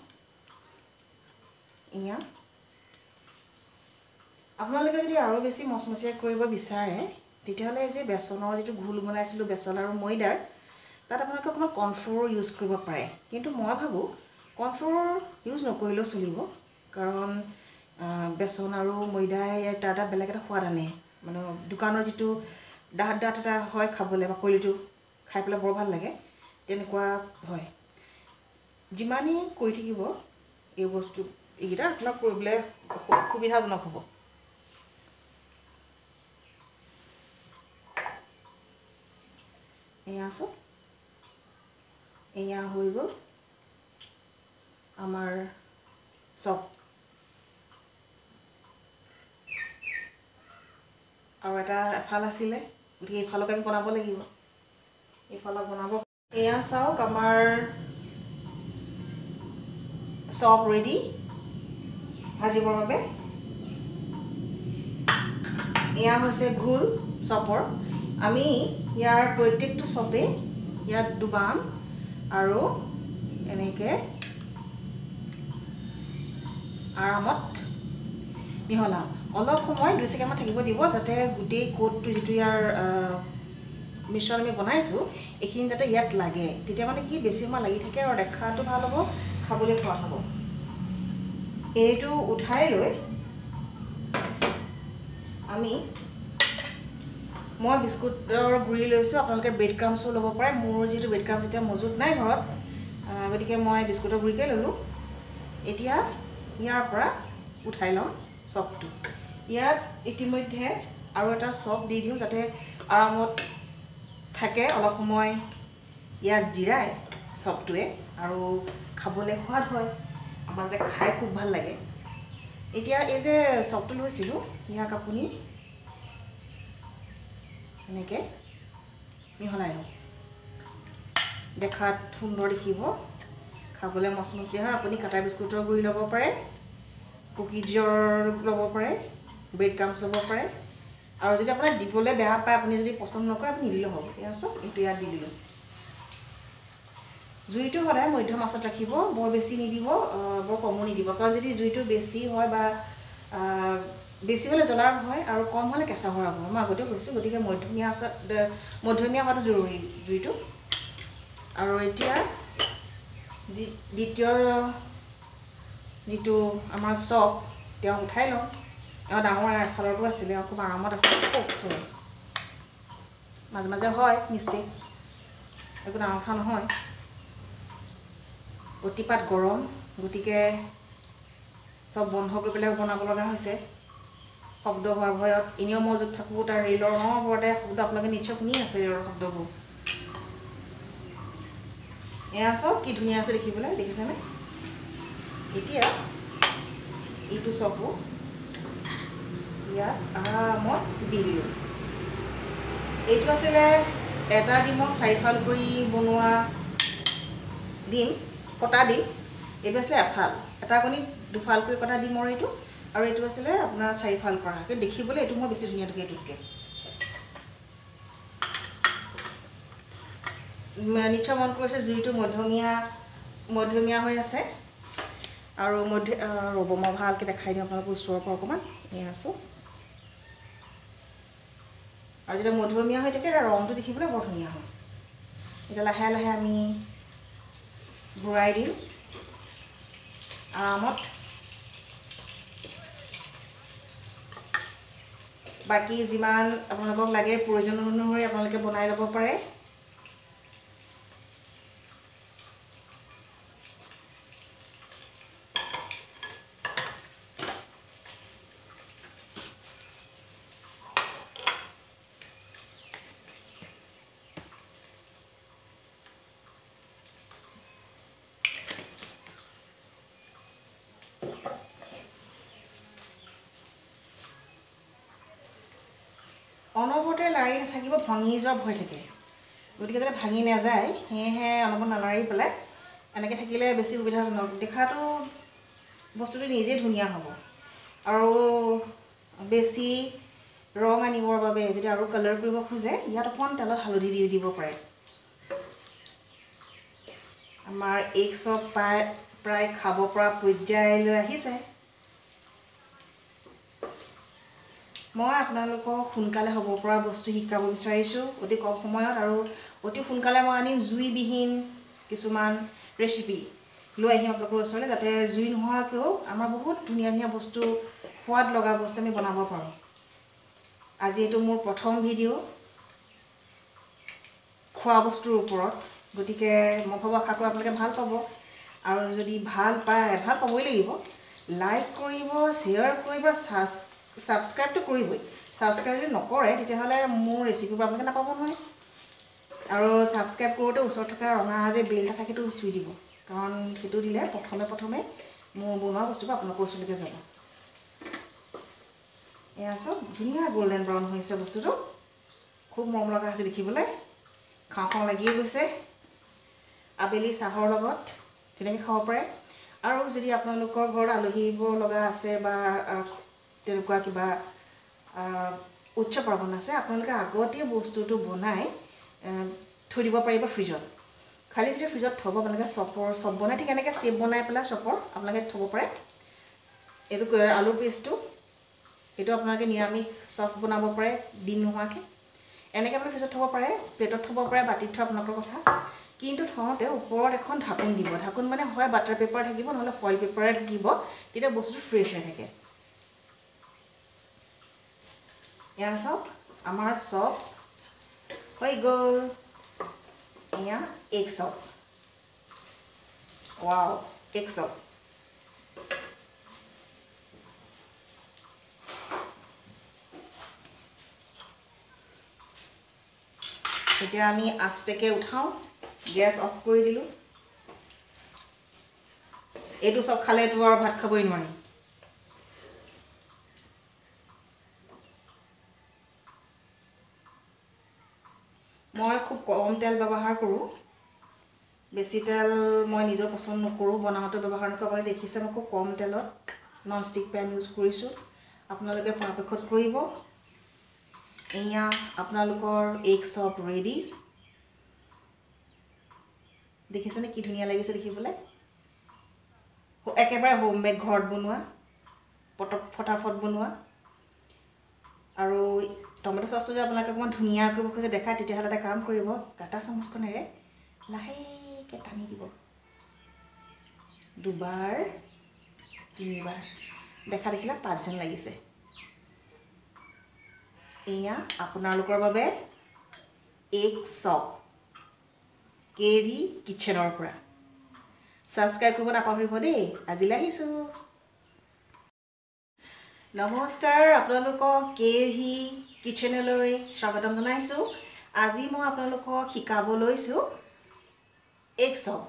এয়া আপোনালোকে যদি আৰু বেছি মচমচীয়া কৰিব বিচাৰে তেতিয়াহ'লে এই যে বেচনৰ যিটো ঘোল বনাইছিলোঁ বেচন আৰু ময়দাৰ তাত আপোনালোকে অকণমান কৰ্ণফ্ল'ৰ ইউজ কৰিব পাৰে। কিন্তু মই ভাবোঁ কৰ্ণফ্ল'ৰ ইউজ নকৰিলেও চলিব। কাৰণ বেচন আৰু ময়দাই তাৰ এটা বেলেগ এটা সোৱাদ আনে। মানে দোকানৰ যিটো ডাঠ ডাঠ এটা হয় খাবলৈ বাকলিটো খাই পেলাই বৰ ভাল লাগে। তেনেকুৱা হয়। যিমানেই কৰি থাকিব এই বস্তু এইকেইটা আপোনাক কৰিবলৈ সুবিধাজনক হ'ব। এয়া চাওক এয়া হৈ গ'ল। আমাৰ চপ আৰু এটা এফাল আছিলে গতিকে এইফালক আমি বনাব লাগিব। এইফালক বনাব। এয়া চাওক আমাৰ চপ ৰেডি ভাজিবৰ বাবে। এয়া হৈছে ঘোল চপৰ। আমি ইয়াৰ প্ৰত্যেকটো চপেই ইয়াত ডুবাম আৰু এনেকৈ আৰামত মিহলাম। অলপ সময় দুই ছেকেণ্ডমান থাকিব দিব যাতে গোটেই কোটটো যিটো ইয়াৰ মিশ্ৰণ আমি বনাইছোঁ এইখিনি যাতে ইয়াত লাগে। তেতিয়া মানে কি বেছি সময় লাগি থাকে আৰু দেখাটো ভাল হ'ব খাবলৈ সোৱাদ হ'ব। এইটো উঠাই লৈ আমি মই বিস্কুটৰ গুড়ি লৈছোঁ আপোনালোকে ব্ৰেড ক্ৰামছো ল'ব পাৰে। মোৰ যিহেতু ব্ৰেড ক্ৰামছ এতিয়া মজুত নাই ঘৰত গতিকে মই বিস্কুটৰ গুড়িকে ল'লোঁ। এতিয়া ইয়াৰ পৰা উঠাই ল'ম চপটো ইয়াত ইতিমধ্যে আৰু এটা চপ দি দিওঁ যাতে আৰামত থাকে। অলপ সময় ইয়াত জিৰাই চপটোৱে আৰু খাবলৈ সোৱাদ হয়। আমাৰ যে খাই খুব ভাল লাগে। এতিয়া এই যে চপটো লৈছিলোঁ ইয়াক আপুনি এনেকৈ মিহলাই লওঁ। দেখাত সুন্দৰ দেখিব। খাবলৈ মচমচীয়া হয়। আপুনি কাটা বিস্কুটৰ গুড়ি ল'ব পাৰে কুকিজৰ ল'ব পাৰে ব্ৰেড ক্ৰামছ ল'ব পাৰে। আৰু যদি আপোনাৰ দিবলৈ বেয়া পায় আপুনি যদি পচন্দ নকৰে আপুনি নিদিলেও হ'ব। এয়া চাওক এইটো ইয়াত দি দিলোঁ। জুইটো সদায় মধ্যম আঁচত ৰাখিব। বৰ বেছি নিদিব বৰ কমো নিদিব। কাৰণ যদি জুইটো বেছি হয় বা বেছি হ'লে জ্বলাৰ হয় আৰু কম হ'লে কেঁচা হোৱাৰ হ'ব মই আগতেও কৈছোঁ গতিকে মধ্যমীয়া আঁচত মধ্যমীয়া হোৱাটো জৰুৰী জুইটো আৰু এতিয়া দ্বিতীয় যিটো আমাৰ চপ তেওঁ উঠাই লওঁ। এওঁ ডাঙৰ এফালৰটো আছিলে খুব আৰামত খুব চৰি। মাজে মাজে হয় মিষ্টেক একো ডাঙৰ কথা নহয়। অতিপাত গৰম গতিকে চব বন্ধ কৰি পেলাই বনাব লগা হৈছে। শব্দ হোৱাৰ ভয়ত এনেও মই য'ত থাকোঁ তাৰ ৰেলৰ ওপৰতে শব্দ আপোনালোকে নিশ্চয় শুনি আছে ৰেলৰ শব্দবোৰ। এয়া চাওক কি ধুনীয়া আছে দেখিবলৈ দেখিছেনে? এতিয়া এইটো চপো ইয়াত আৰামত দি দিলোঁ। এইটো আছিলে এটা ডিমক চাৰিফাল কৰি বনোৱা ডিম কটা ডিম। এইটো আছিলে এফাল। এটা কণী দুফাল কৰি কটা ডিমৰ এইটো। আৰু এইটো আছিলে আপোনাৰ চাৰিফাল কৰা। দেখিবলৈ এইটো মই বেছি ধুনীয়া এইটোতকৈ নিশ্চয় মন কৰিছে জুইটো মধ্যমীয়া মধ্যমীয়া হৈ আছে। আৰু মধ্য ৰ'ব মই ভালকৈ দেখাই দিওঁ আপোনালোকৰ ওচৰৰ পৰা অকণমান। এয়া আছোঁ। আৰু যেতিয়া মধ্যমীয়া হৈ থাকে তাৰ ৰংটো দেখিবলৈ বৰ ধুনীয়া হয়। এতিয়া লাহে লাহে আমি ঘূৰাই দিম। আৰামত। বাকী যিমান আপোনালোকক লাগে প্ৰয়োজন অনুসৰি আপোনালোকে বনাই ল'ব পাৰে। অনবৰতে লাৰি নাথাকিব ভাঙি যোৱাৰ ভয় থাকে গতিকে যাতে ভাঙি নাযায় সেয়েহে অনবৰত নালাৰি পেলাই এনেকৈ থাকিলে বেছি সুবিধাজনক দেখাটো বস্তুটো নিজেই ধুনীয়া হ'ব। আৰু বেছি ৰং আনিবৰ বাবে যদি আৰু কালাৰ কৰিব খোজে ইয়াত অকণমান তেলত হালধি দি দিব পাৰে। আমাৰ এগ চব প্ৰায় প্ৰায় খাব পৰা পৰ্যায়লৈ আহিছে। মই আপোনালোকক সোনকালে হ'ব পৰা বস্তু শিকাব বিচাৰিছোঁ অতি কম সময়ত আৰু অতি সোনকালে মই আনিম জুইবিহীন কিছুমান ৰেচিপি লৈ আহিম আপোনালোকৰ ওচৰলৈ যাতে জুই নোহোৱাকৈও আমাৰ বহুত ধুনীয়া ধুনীয়া বস্তু সোৱাদ লগা বস্তু আমি বনাব পাৰোঁ। আজি এইটো মোৰ প্ৰথম ভিডিঅ' খোৱা বস্তুৰ ওপৰত গতিকে মই ভাবোঁ আশা কৰোঁ আপোনালোকে ভাল পাব। আৰু যদি ভাল পায় ভাল পাবই লাগিব লাইক কৰিব শ্বেয়াৰ কৰিব ছাছ ছাবস্ক্ৰাইবটো কৰিবই। ছাবস্ক্ৰাইব যদি নকৰে তেতিয়াহ'লে মোৰ ৰেচিপিবোৰ আপোনালোকে নাপাব নহয়। আৰু ছাবস্ক্ৰাইব কৰোঁতে ওচৰত থকা ৰঙা যে বেল এটা থাকে সেইটো চুই দিব। কাৰণ সেইটো দিলে প্ৰথমে প্ৰথমে মোৰ বনোৱা বস্তুবোৰ আপোনালোকৰ ওচৰলৈকে যাব। এয়া চব ধুনীয়া গল্ডেন ব্ৰাউন হৈছে বস্তুটো। খুব মৰম লগা হৈছে দেখিবলৈ। খাওঁ খাওঁ লাগিয়ে গৈছে। আবেলি চাহৰ লগত তেনেকৈ খাব পাৰে। আৰু যদি আপোনালোকৰ ঘৰত আলহী লগা আছে বা তেনেকুৱা কিবা উৎসৱ পাৰ্বণ আছে আপোনালোকে আগতেই বস্তুটো বনাই থৈ দিব পাৰিব ফ্ৰিজত। খালি যেতিয়া ফ্ৰিজত থ'ব আপোনালোকে চপৰ চপ বনাই ঠিক এনেকৈ চেপ বনাই পেলাই চপৰ আপোনালোকে থ'ব পাৰে। এইটো আলুৰ পেষ্টটো এইটো আপোনালোকে নিৰামিষ চপ বনাব পাৰে ডিম নোহোৱাকৈ। এনেকৈ আপুনি ফ্ৰিজত থ'ব পাৰে প্লেটত থ'ব পাৰে বাতিত থোৱা আপোনালোকৰ কথা। কিন্তু থওঁতে ওপৰত এখন ঢাকোন দিব। ঢাকোন মানে হয় বাটাৰ পেপাৰ থাকিব নহ'লে ফইল পেপাৰে থাকিব। তেতিয়া বস্তুটো ফ্ৰেছ হৈ থাকে। এয়া চাওক আমাৰ চপ হৈ গ'ল। এয়া egg chop wow egg chop এতিয়া আমি আস্তেকে উঠাওঁ গেছ অফ কৰি দিলোঁ। এইটো চব খালেতো আৰু ভাত খাবই নোৱাৰি। মই খুব কম তেল ব্যৱহাৰ কৰোঁ। বেছি তেল মই নিজেও পচন্দ নকৰোঁ বনাওঁতে ব্যৱহাৰ নকৰোঁ। আপুনি দেখিছে মই খুব কম তেলত নন ষ্টিক পেন ইউজ কৰিছোঁ। আপোনালোকে পৰাপক্ষত কৰিব। এয়া আপোনালোকৰ এগ চপ ৰেডি দেখিছেনে কি ধুনীয়া লাগিছে দেখিবলৈ? একেবাৰে হোম মেড ঘৰত বনোৱা পটক ফটাফট বনোৱা। আৰু টমেট' চচটো যদি আপোনালোকে অকণমান ধুনীয়া কৰিব খোজে দেখায় তেতিয়াহ'লে এটা কাম কৰিব কাটা চামুচখনেৰে লাহেকৈ টানি দিব। দুবাৰ তিনিবাৰ। দেখা দেখিলে পাত যেন লাগিছে। এয়া আপোনালোকৰ বাবে এগ চপ। কে ভি কিটচেনৰ পৰা। ছাবস্ক্ৰাইব কৰিব নাপাহৰিব দেই। আজিলৈ আহিছোঁ। নমস্কাৰ আপোনালোকক কে ভি কিটচেনলৈ স্বাগতম জনাইছোঁ। আজি মই আপোনালোকক শিকাব লৈছোঁ এগ চপ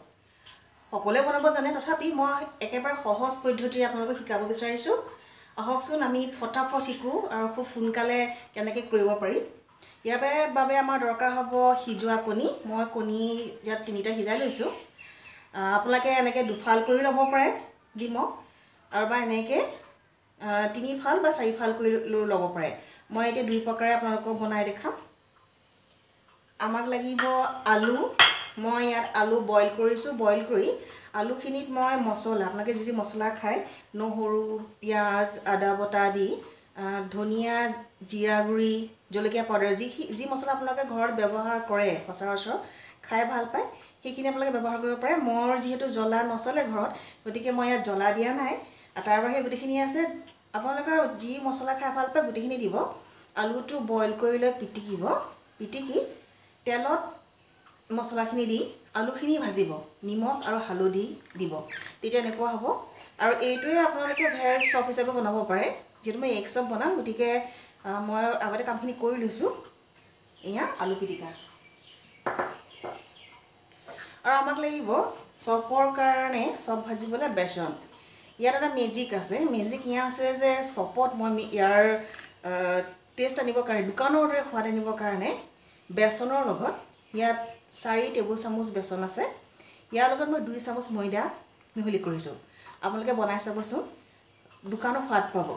সকলোৱে বনাব জানে তথাপি মই একেবাৰে সহজ পদ্ধতিৰে আপোনালোকক শিকাব বিচাৰিছোঁ। আহকচোন আমি ফটাফট শিকোঁ আৰু খুব সোনকালে কেনেকৈ কৰিব পাৰি। ইয়াৰ বাবে- আমাৰ দৰকাৰ হ'ব সিজোৱা কণী। মই কণী ইয়াত তিনিটা সিজাই লৈছোঁ। আপোনালোকে এনেকৈ দুফাল কৰি ল'ব পাৰে ডিমক। আৰু বা এনেকৈ তিনিফাল বা চাৰিফাল কৰি ল'ব পাৰে। মই এতিয়া দুই প্ৰকাৰে আপোনালোকক বনাই দেখাম। আমাক লাগিব আলু। মই ইয়াত আলু বইল কৰিছোঁ। বইল কৰি আলুখিনিত মই মছলা আপোনালোকে যি যি মছলা খায় নহৰু পিঁয়াজ আদা বটা দি ধনিয়া জিৰা গুড়ি জলকীয়া পাউডাৰ যি যি মছলা আপোনালোকে ঘৰত ব্যৱহাৰ কৰে সচৰাচৰ খাই ভাল পায় সেইখিনি আপোনালোকে ব্যৱহাৰ কৰিব পাৰে। মোৰ যিহেতু জ্বলা নচলে ঘৰত গতিকে মই ইয়াত জ্বলা দিয়া নাই। তাৰ বাহিৰে গোটেইখিনি আছে আপোনালোকৰ যি মছলা খাই ভাল পায় গোটেইখিনি দিব। আলুটো বইল কৰি লৈ পিটিকিব। পিটিকি তেলত মছলাখিনি দি আলুখিনি ভাজিব নিমখ আৰু হালধি দিব। তেতিয়া এনেকুৱা হ'ব। আৰু এইটোৱে আপোনালোকে ভেজ চপ হিচাপে বনাব পাৰে। যিহেতু মই এগ চপ বনাম গতিকে মই আগতে কামখিনি কৰি লৈছোঁ। এয়া আলু পিটিকা। আৰু আমাক লাগিব চপৰ কাৰণে চপ ভাজিবলৈ বেচন। ইয়াত এটা মেজিক আছে। মেজিক ইয়া আছে যে চপত মই ইয়াৰ টেষ্ট আনিবৰ কাৰণে দোকানৰ দৰে সোৱাদ আনিবৰ কাৰণে বেচনৰ লগত ইয়াত চাৰি টেবুল চামুচ বেচন আছে। ইয়াৰ লগত মই দুই চামুচ ময়দা মিহলি কৰিছোঁ। আপোনালোকে বনাই চাবচোন। দোকানৰ সোৱাদ পাব।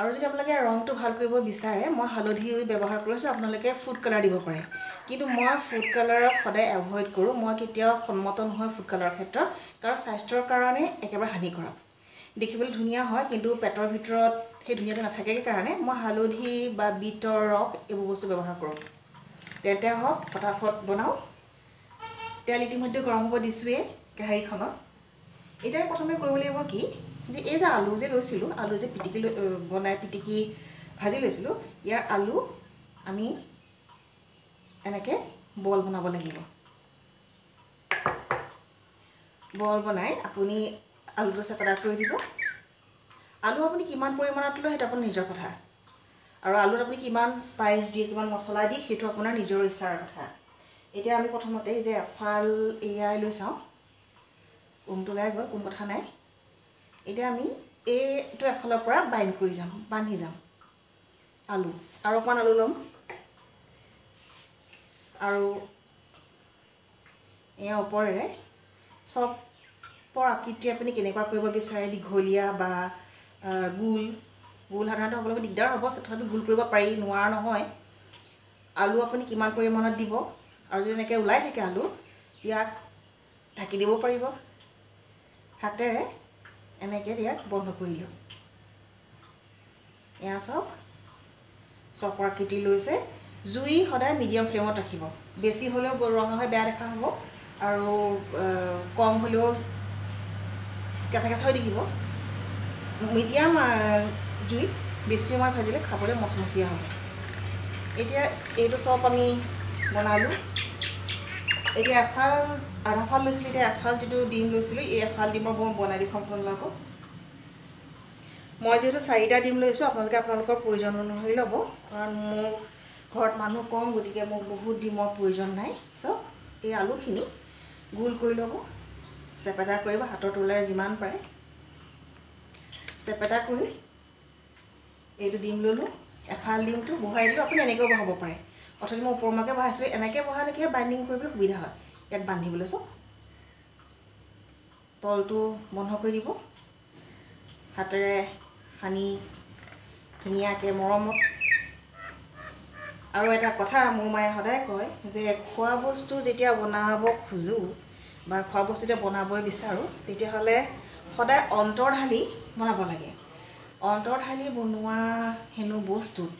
আৰু যদি আপোনালোকে ৰংটো ভাল কৰিব বিচাৰে মই হালধি ব্যৱহাৰ কৰিছোঁ আপোনালোকে ফুড কালাৰ দিব পাৰে। কিন্তু মই ফুড কালাৰক সদায় এভইড কৰোঁ মই কেতিয়াও সন্মত নহয় ফুড কালাৰৰ ক্ষেত্ৰত কাৰণ স্বাস্থ্যৰ কাৰণে একেবাৰে হানিকাৰক। দেখিবলৈ ধুনীয়া হয় কিন্তু পেটৰ ভিতৰত সেই ধুনীয়াটো নাথাকে কাৰণে মই হালধি বা বিটৰ ৰস এইবোৰ বস্তু ব্যৱহাৰ কৰোঁ। তেন্তে হওক ফটাফট বনাওঁ। তেল ইতিমধ্যে গৰম হ'ব দিছোঁৱেই কেৰাহীখনত। এতিয়া প্ৰথমে কৰিব লাগিব কি? যে এই যে আলু যে লৈছিলোঁ আলু যে পিটিকি লৈ বনাই পিটিকি ভাজি লৈছিলোঁ ইয়াৰ আলু আমি এনেকৈ বল বনাব লাগিব। বল বনাই আপুনি আলুটো চেপেটা কৰি দিব। আলু আপুনি কিমান পৰিমাণত লয় সেইটো আপোনাৰ নিজৰ কথা। আৰু আলুত আপুনি কিমান স্পাইচ দিয়ে কিমান মছলা দিয়ে সেইটো আপোনাৰ নিজৰ ইচ্ছাৰ কথা। এতিয়া আমি প্ৰথমতে যে এফাল এয়াই লৈ চাওঁ। উমটো ওলাই গ'ল কোনো কথা নাই। এতিয়া আমি এইটো এফালৰ পৰা বাইণ্ড কৰি যাম বান্ধি যাম। আলু আৰু অকণমান আলু ল'ম। আৰু এয়া ওপৰেৰে চপৰ আকৃতি আপুনি কেনেকুৱা কৰিব বিচাৰে দীঘলীয়া বা গোল। গোল সাধাৰণতে হ'বলৈ দিগদাৰ হ'ব তথাপি গোল কৰিব পাৰি নোৱাৰা নহয়। আলু আপুনি কিমান পৰিমাণত দিব আৰু যদি এনেকৈ ওলাই থাকে আলু ইয়াক ঢাকি দিব পাৰিব। হাতেৰে এনেকৈ ইয়াক বন্ধ কৰি দিওঁ এয়া চাওক চপৰ আকৃতি লৈছে। জুই সদায় মিডিয়াম ফ্লেমত ৰাখিব। বেছি হ'লেও ৰঙা হৈ বেয়া দেখা হ'ব। আৰু কম হ'লেও কেঁচা কেঁচা হৈ থাকিব মিডিয়াম জুইত বেছি সময় ভাজিলে খাবলৈ মচমচীয়া হ'ব। এতিয়া এইটো চপ আমি বনালোঁ। এতিয়া এফাল আধা ফাল লৈছিলোঁ এতিয়া এফাল যিটো ডিম লৈছিলোঁ এই এফাল ডিমৰ মই বনাই দেখুৱাম আপোনালোকক মই যিহেতু চাৰিটা ডিম লৈছোঁ আপোনালোকে আপোনালোকৰ প্ৰয়োজন অনুসৰি ল'ব। কাৰণ মোৰ ঘৰত মানুহ কম গতিকে মোক বহুত ডিমৰ প্ৰয়োজন নাই। চ' এই আলুখিনি গোল কৰি ল'ব। চেপেটা কৰিব হাতৰ তলেৰে যিমান পাৰে। চেপেটা কৰি এইটো ডিম ল'লোঁ। এফাল ডিমটো বহাই দিলোঁ আপুনি এনেকৈও বহাব পাৰে। অথনি মই ওপৰমুৱাকৈ বহাইছিলোঁ এনেকৈ বহালেকে বাইণ্ডিং কৰিবলৈ সুবিধা হয়। ইয়াক বান্ধিবলৈ চাওক। তলটো বন্ধ কৰি দিব। হাতেৰে সানি ধুনীয়াকৈ মৰমত। আৰু এটা কথা মোৰ মায়ে সদায় কয় যে খোৱা বস্তু যেতিয়া বনাব খোজোঁ বা খোৱা বস্তু যেতিয়া বনাবই বিচাৰোঁ তেতিয়াহ'লে সদায় অন্তৰ ঢালি বনাব লাগে। অন্তৰ ঢালি বনোৱা হেনো বস্তুত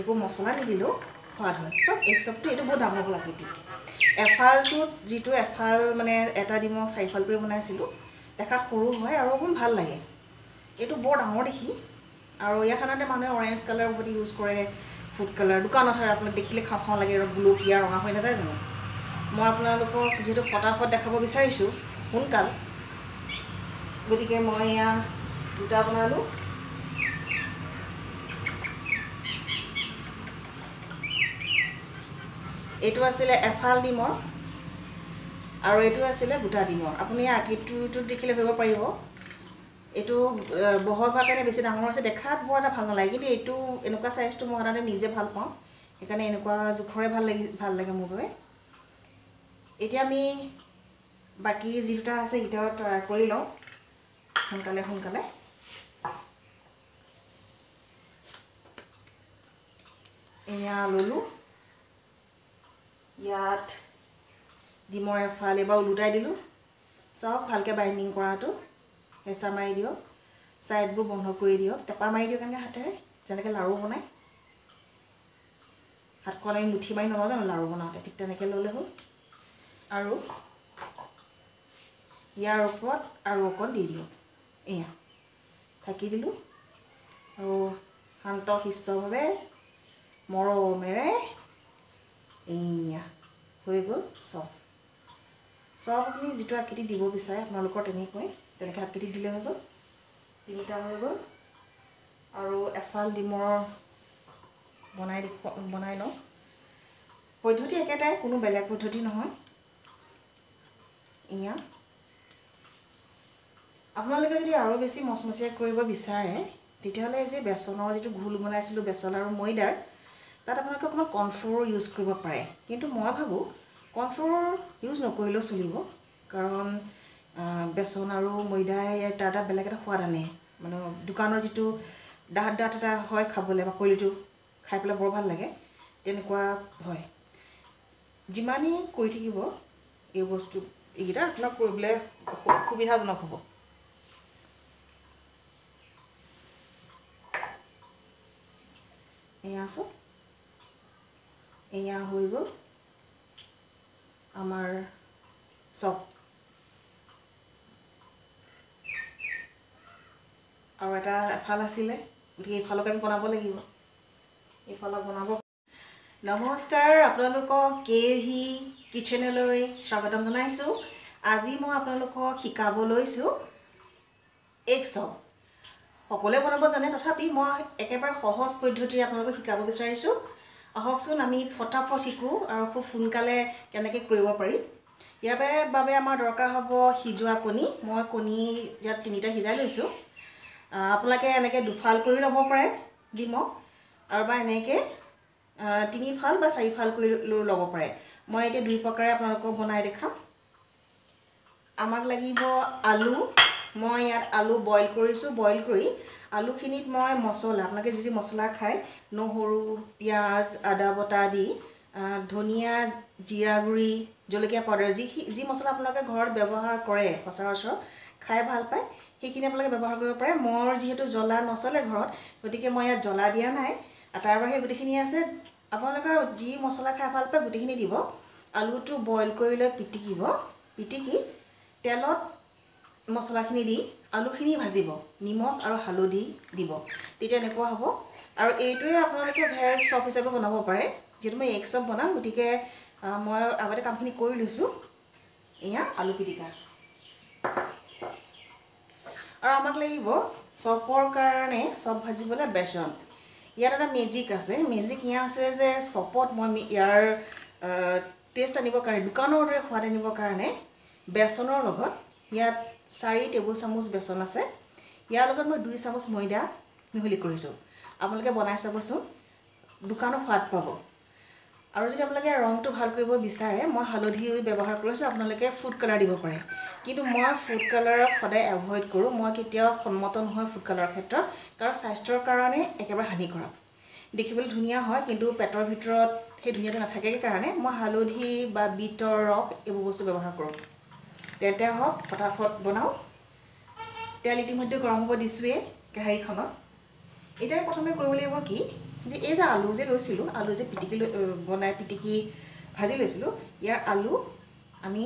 একো মছলা নিদিলেও সোৱাদ হয়। চব এক চবটো এইটো বহুত ডাঙৰ হ'ল আকৃতি এফালটোত যিটো এফাল মানে এটা ডিমক চাৰিফাল কৰি বনাইছিলোঁ দেখাত সৰু হয় আৰু অকণ ভাল লাগে। এইটো বৰ ডাঙৰ দেখি। আৰু ইয়াত সাধাৰণতে মানুহে অৰেঞ্জ কালাৰৰ প্ৰতি ইউজ কৰে ফুড কালাৰ দোকানত হয় আপোনাক দেখিলে খাওঁ খাওঁ লাগে আৰু গুলপীয়া ৰঙা হৈ নাযায় জানো? মই আপোনালোকক যিহেতু ফটাফট দেখাব বিচাৰিছোঁ সোনকাল। গতিকে মই এয়া দুটা বনালোঁ। এইটো আছিলে এফাল ডিমৰ আৰু এইটো আছিলে গোটা ডিমৰ। আপুনি আকৃতিটোত দেখিলে ভাবিব পাৰিব। এইটো বহল কাৰণে বেছি ডাঙৰ হৈছে। দেখাত বৰ এটা ভাল নালাগে কিন্তু এইটো এনেকুৱা চাইজটো মই সাধাৰণতে নিজে ভাল পাওঁ। সেইকাৰণে এনেকুৱা জোখৰে ভাল লাগি ভাল লাগে মোৰ বাবে। এতিয়া আমি বাকী যি দুটা আছে সেইকেইটা তৈয়াৰ কৰি লওঁ। সোনকালে সোনকালে। এয়া ল'লোঁ। ইয়াত ডিমৰ এফাল এইবাৰ ওলোটাই দিলোঁ। চাওক ভালকৈ বাইণ্ডিং কৰাটো। হেঁচা মাৰি দিয়ক। ছাইডবোৰ বন্ধ কৰি দিয়ক। টেপা মাৰি দিয়ক এনেকৈ হাতেৰে যেনেকৈ লাড়ু বনায়। হাতখন আমি মুঠি মাৰি নলওঁ জানো লাড়ু বনাওঁতে? ঠিক তেনেকৈ ল'লে হ'ল। আৰু ইয়াৰ ওপৰত আৰু অকণ দি দিয়ক। এয়া ঢাকি দিলোঁ। আৰু শান্ত শিষ্টভাৱে মৰমেৰে এয়া হৈ গ'ল চফ। চব আপুনি যিটো আকৃতি দিব বিচাৰে আপোনালোকৰ তেনেকৈ তেনেকৈ আকৃতি দিলে হৈ গ'ল। তিনিটা হৈ গ'ল। আৰু এফাল ডিমৰ বনাই বনাই লওঁ। পদ্ধতি একেটাই কোনো বেলেগ পদ্ধতি নহয়। এয়া আপোনালোকে যদি আৰু বেছি মচমচীয়া কৰিব বিচাৰে তেতিয়াহ'লে এই যে বেচনৰ যিটো ঘোল বনাইছিলোঁ বেচন আৰু ময়দাৰ তাত আপোনালোকে অকণমান কৰ্ণফ্ল'ৰ ইউজ কৰিব পাৰে। কিন্তু মই ভাবোঁ কৰ্ণফ্ল'ৰ ইউজ নকৰিলেও চলিব। কাৰণ বেচন আৰু ময়দাই তাৰ এটা বেলেগ এটা সোৱাদ আনে। মানে দোকানৰ যিটো ডাঠ ডাঠ এটা হয় খাবলৈ বাকলিটো খাই পেলাই বৰ ভাল লাগে। তেনেকুৱা হয়। যিমানেই কৰি থাকিব এই বস্তু এইকেইটা আপোনাক কৰিবলৈ সুবিধাজনক হ'ব। এয়া আছোঁ এয়া হৈ গ'ল। আমাৰ চপ আৰু এটা এফাল আছিলে গতিকে এইফালক আমি বনাব লাগিব। এইফালক বনাব। নমস্কাৰ আপোনালোকক কে ভি কিটচেনলৈ স্বাগতম জনাইছোঁ। আজি মই আপোনালোকক শিকাব লৈছোঁ এগ চপ সকলোৱে বনাব জানে তথাপি মই একেবাৰে সহজ পদ্ধতিৰে আপোনালোকক শিকাব বিচাৰিছোঁ। আহকচোন আমি ফটাফট শিকোঁ আৰু খুব সোনকালে কেনেকৈ কৰিব পাৰি। ইয়াৰ বাবে- আমাৰ দৰকাৰ হ'ব সিজোৱা কণী। মই কণী ইয়াত তিনিটা সিজাই লৈছোঁ। আপোনালোকে এনেকৈ দুফাল কৰি ল'ব পাৰে ডিমক। আৰু বা এনেকৈ তিনিফাল বা চাৰিফাল কৰি ল'ব পাৰে। মই এতিয়া দুই প্ৰকাৰে আপোনালোকক বনাই দেখাম। আমাক লাগিব আলু মই ইয়াত আলু বইল কৰিছোঁ বইল কৰি আলুখিনিত মই মছলা আপোনালোকে যি যি মছলা খায় নহৰু পিঁয়াজ আদা বটা দি ধনিয়া জিৰা গুড়ি জলকীয়া পাউডাৰ যি যি মছলা আপোনালোকে ঘৰত ব্যৱহাৰ কৰে সচৰাচৰ খাই ভাল পায় সেইখিনি আপোনালোকে ব্যৱহাৰ কৰিব পাৰে। মোৰ যিহেতু জ্বলা নচলে ঘৰত গতিকে মই ইয়াত জ্বলা দিয়া নাই। তাৰ বাহিৰে গোটেইখিনি আছে আপোনালোকৰ যি মছলা খাই ভাল পায় গোটেইখিনি দিব। আলুটো বইল কৰি লৈ পিটিকিব। পিটিকি তেলত মছলাখিনি দি আলুখিনি ভাজিব নিমখ আৰু হালধি দিব। তেতিয়া এনেকুৱা হ'ব। আৰু এইটোৱে আপোনালোকে ভেজ চপ হিচাপে বনাব পাৰে যিহেতু মই এগ চপ বনাম গতিকে মই আগতে কামখিনি কৰি লৈছোঁ। এয়া আলু পিটিকা। আৰু আমাক লাগিব চপৰ কাৰণে চপ ভাজিবলৈ বেচন। ইয়াত এটা মেজিক আছে। মেজিক ইয়া আছে যে চপত মই ইয়াৰ টেষ্ট আনিবৰ কাৰণে দোকানৰ দৰে সোৱাদ আনিবৰ কাৰণে বেচনৰ লগত ইয়াত চাৰি টেবুল চামুচ বেচন আছে। ইয়াৰ লগত মই দুই চামুচ ময়দা মিহলি কৰিছোঁ। আপোনালোকে বনাই চাবচোন দোকানৰ সোৱাদ পাব। আৰু যদি আপোনালোকে ৰংটো ভাল কৰিব বিচাৰে মই হালধি ব্যৱহাৰ কৰিছোঁ আপোনালোকে ফুড কালাৰ দিব পাৰে। কিন্তু মই ফুড কালাৰক সদায় এভইড কৰোঁ মই কেতিয়াও সন্মত নহয় ফুড কালাৰৰ ক্ষেত্ৰত কাৰণ স্বাস্থ্যৰ কাৰণে একেবাৰে হানিকাৰক। দেখিবলৈ ধুনীয়া হয় কিন্তু পেটৰ ভিতৰত সেই ধুনীয়াটো নাথাকে কাৰণে মই হালধি বা বিটৰ ৰস এইবোৰ বস্তু ব্যৱহাৰ কৰোঁ। তেন্তে হওক ফটাফট বনাওঁ। তেল ইতিমধ্যে গৰম হ'ব দিছোঁৱেই কেৰাহীখনত। এতিয়া প্ৰথমে কৰিব লাগিব কি? যে এই যে আলু যে লৈছিলোঁ আলু যে পিটিকি লৈ বনাই পিটিকি ভাজি লৈছিলোঁ ইয়াৰ আলু আমি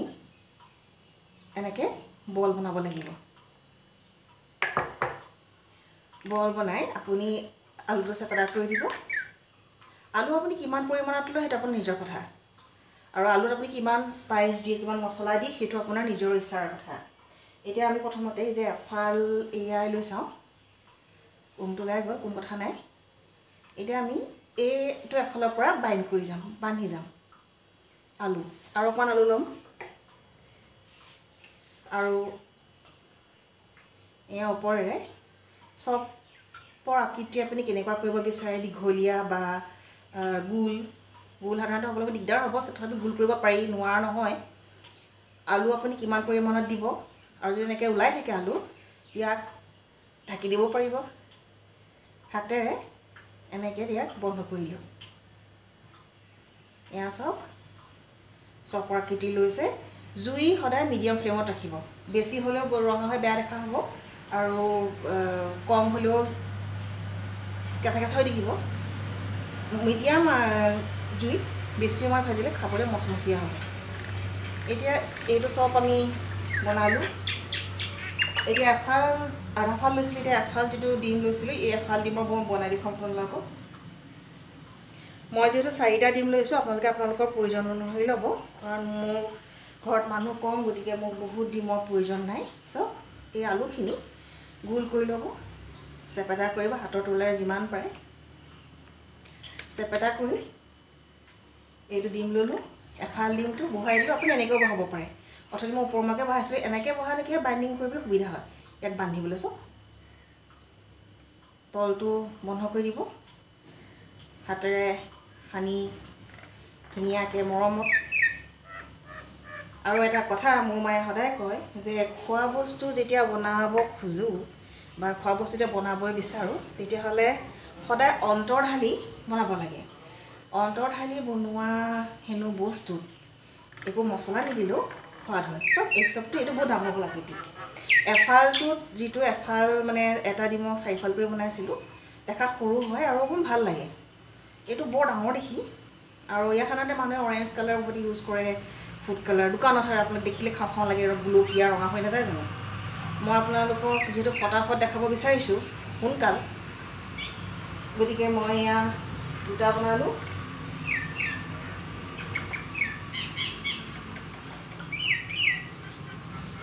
এনেকৈ বল বনাব লাগিব। বল বনাই আপুনি আলুটো চেপেটা কৰি দিব। আলু আপুনি কিমান পৰিমাণত লয় সেইটো আপোনাৰ নিজৰ কথা। আৰু আলুত আপুনি কিমান স্পাইচ দিয়ে কিমান মছলা দিয়ে সেইটো আপোনাৰ নিজৰ ইচ্ছাৰ কথা। এতিয়া আমি প্ৰথমতে যে এফাল এয়াই লৈ চাওঁ। কোমটো ওলাই গ'ল কোনো কথা নাই। এতিয়া আমি এইটো এফালৰ পৰা বাইণ্ড কৰি যাম বান্ধি যাম। আলু আৰু অকণমান আলু ল'ম। আৰু এয়া ওপৰেৰে। চপৰ আকৃতি আপুনি কেনেকুৱা কৰিব বিচাৰে দীঘলীয়া বা গোল। গোল সাধাৰণতে হ'বলৈ দিগদাৰ হ'ব তথাপি গোল কৰিব পাৰি নোৱাৰা নহয়। আলু আপুনি কিমান পৰিমাণত দিব আৰু যদি এনেকৈ ওলাই থাকে আলু ইয়াক ঢাকি দিব পাৰিব। হাতেৰে এনেকৈ ইয়াক বন্ধ কৰি দিওঁ এয়া চাওক চপৰ আকৃতি লৈছে। জুই সদায় মিডিয়াম ফ্লেমত ৰাখিব। বেছি হ'লেও ৰঙা হৈ বেয়া দেখা হ'ব আৰু কম হ'লেও কেঁচা কেঁচা হৈ থাকিব মিডিয়াম জুইত বেছি সময় ভাজিলে খাবলৈ মচমচীয়া হ'ব। এতিয়া এইটো চপ আমি বনালোঁ। এতিয়া এফাল আধা ফাল লৈছিলোঁ এতিয়া এফাল যিটো ডিম লৈছিলোঁ এই এফাল ডিমৰ মই বনাই দেখুৱাম আপোনালোকক মই যিহেতু চাৰিটা ডিম লৈছোঁ আপোনালোকে আপোনালোকৰ প্ৰয়োজন অনুসৰি ল'ব কাৰণ মোৰ ঘৰত মানুহ কম গতিকে মোক বহুত ডিমৰ প্ৰয়োজন নাই। চ' এই আলুখিনি গোল কৰি ল'ব। চেপেটা কৰিব হাতৰ তলেৰে যিমান পাৰে। চেপেটা কৰি এইটো ডিম ল'লোঁ এফাল ডিমটো বহাই দিলোঁ আপুনি এনেকৈও বহাব পাৰে। অথনি মই ওপৰমুৱাকৈ বহাইছিলোঁ এনেকৈ বহালেহে বাইণ্ডিং কৰিবলৈ সুবিধা হয়। ইয়াক বান্ধিবলৈ চাওক তলটো বন্ধ কৰি দিব। হাতেৰে সানি ধুনীয়াকৈ মৰমত। আৰু এটা কথা মোৰ মায়ে সদায় কয় যে খোৱা বস্তু যেতিয়া বনাব খোজোঁ বা খোৱা বস্তু যেতিয়া বনাবই বিচাৰোঁ তেতিয়াহ'লে সদায় অন্তৰ ঢালি বনাব লাগে। অন্তৰ ঢালি বনোৱা হেনো বস্তুত একো মছলা নিদিলেও সোৱাদ হয়। চব এক চবটো এইটো বহুত ডাঙৰ আকৃতি এফালটোত যিটো এফাল মানে এটা ডিমক চাৰিফাল কৰি বনাইছিলোঁ দেখাত সৰু হয় আৰু অকণ ভাল লাগে। এইটো বৰ ডাঙৰ দেখি। আৰু ইয়াত সাধাৰণতে মানুহে অৰেঞ্জ কালাৰৰ প্ৰতি ইউজ কৰে ফুড কালাৰ দোকানত হয় আপোনাক দেখিলে খাওঁ খাওঁ লাগে আৰু গুলপীয়া ৰঙা হৈ নাযায় জানো? মই আপোনালোকক যিহেতু ফটাফট দেখাব বিচাৰিছোঁ সোনকাল। গতিকে মই এয়া দুটা বনালোঁ।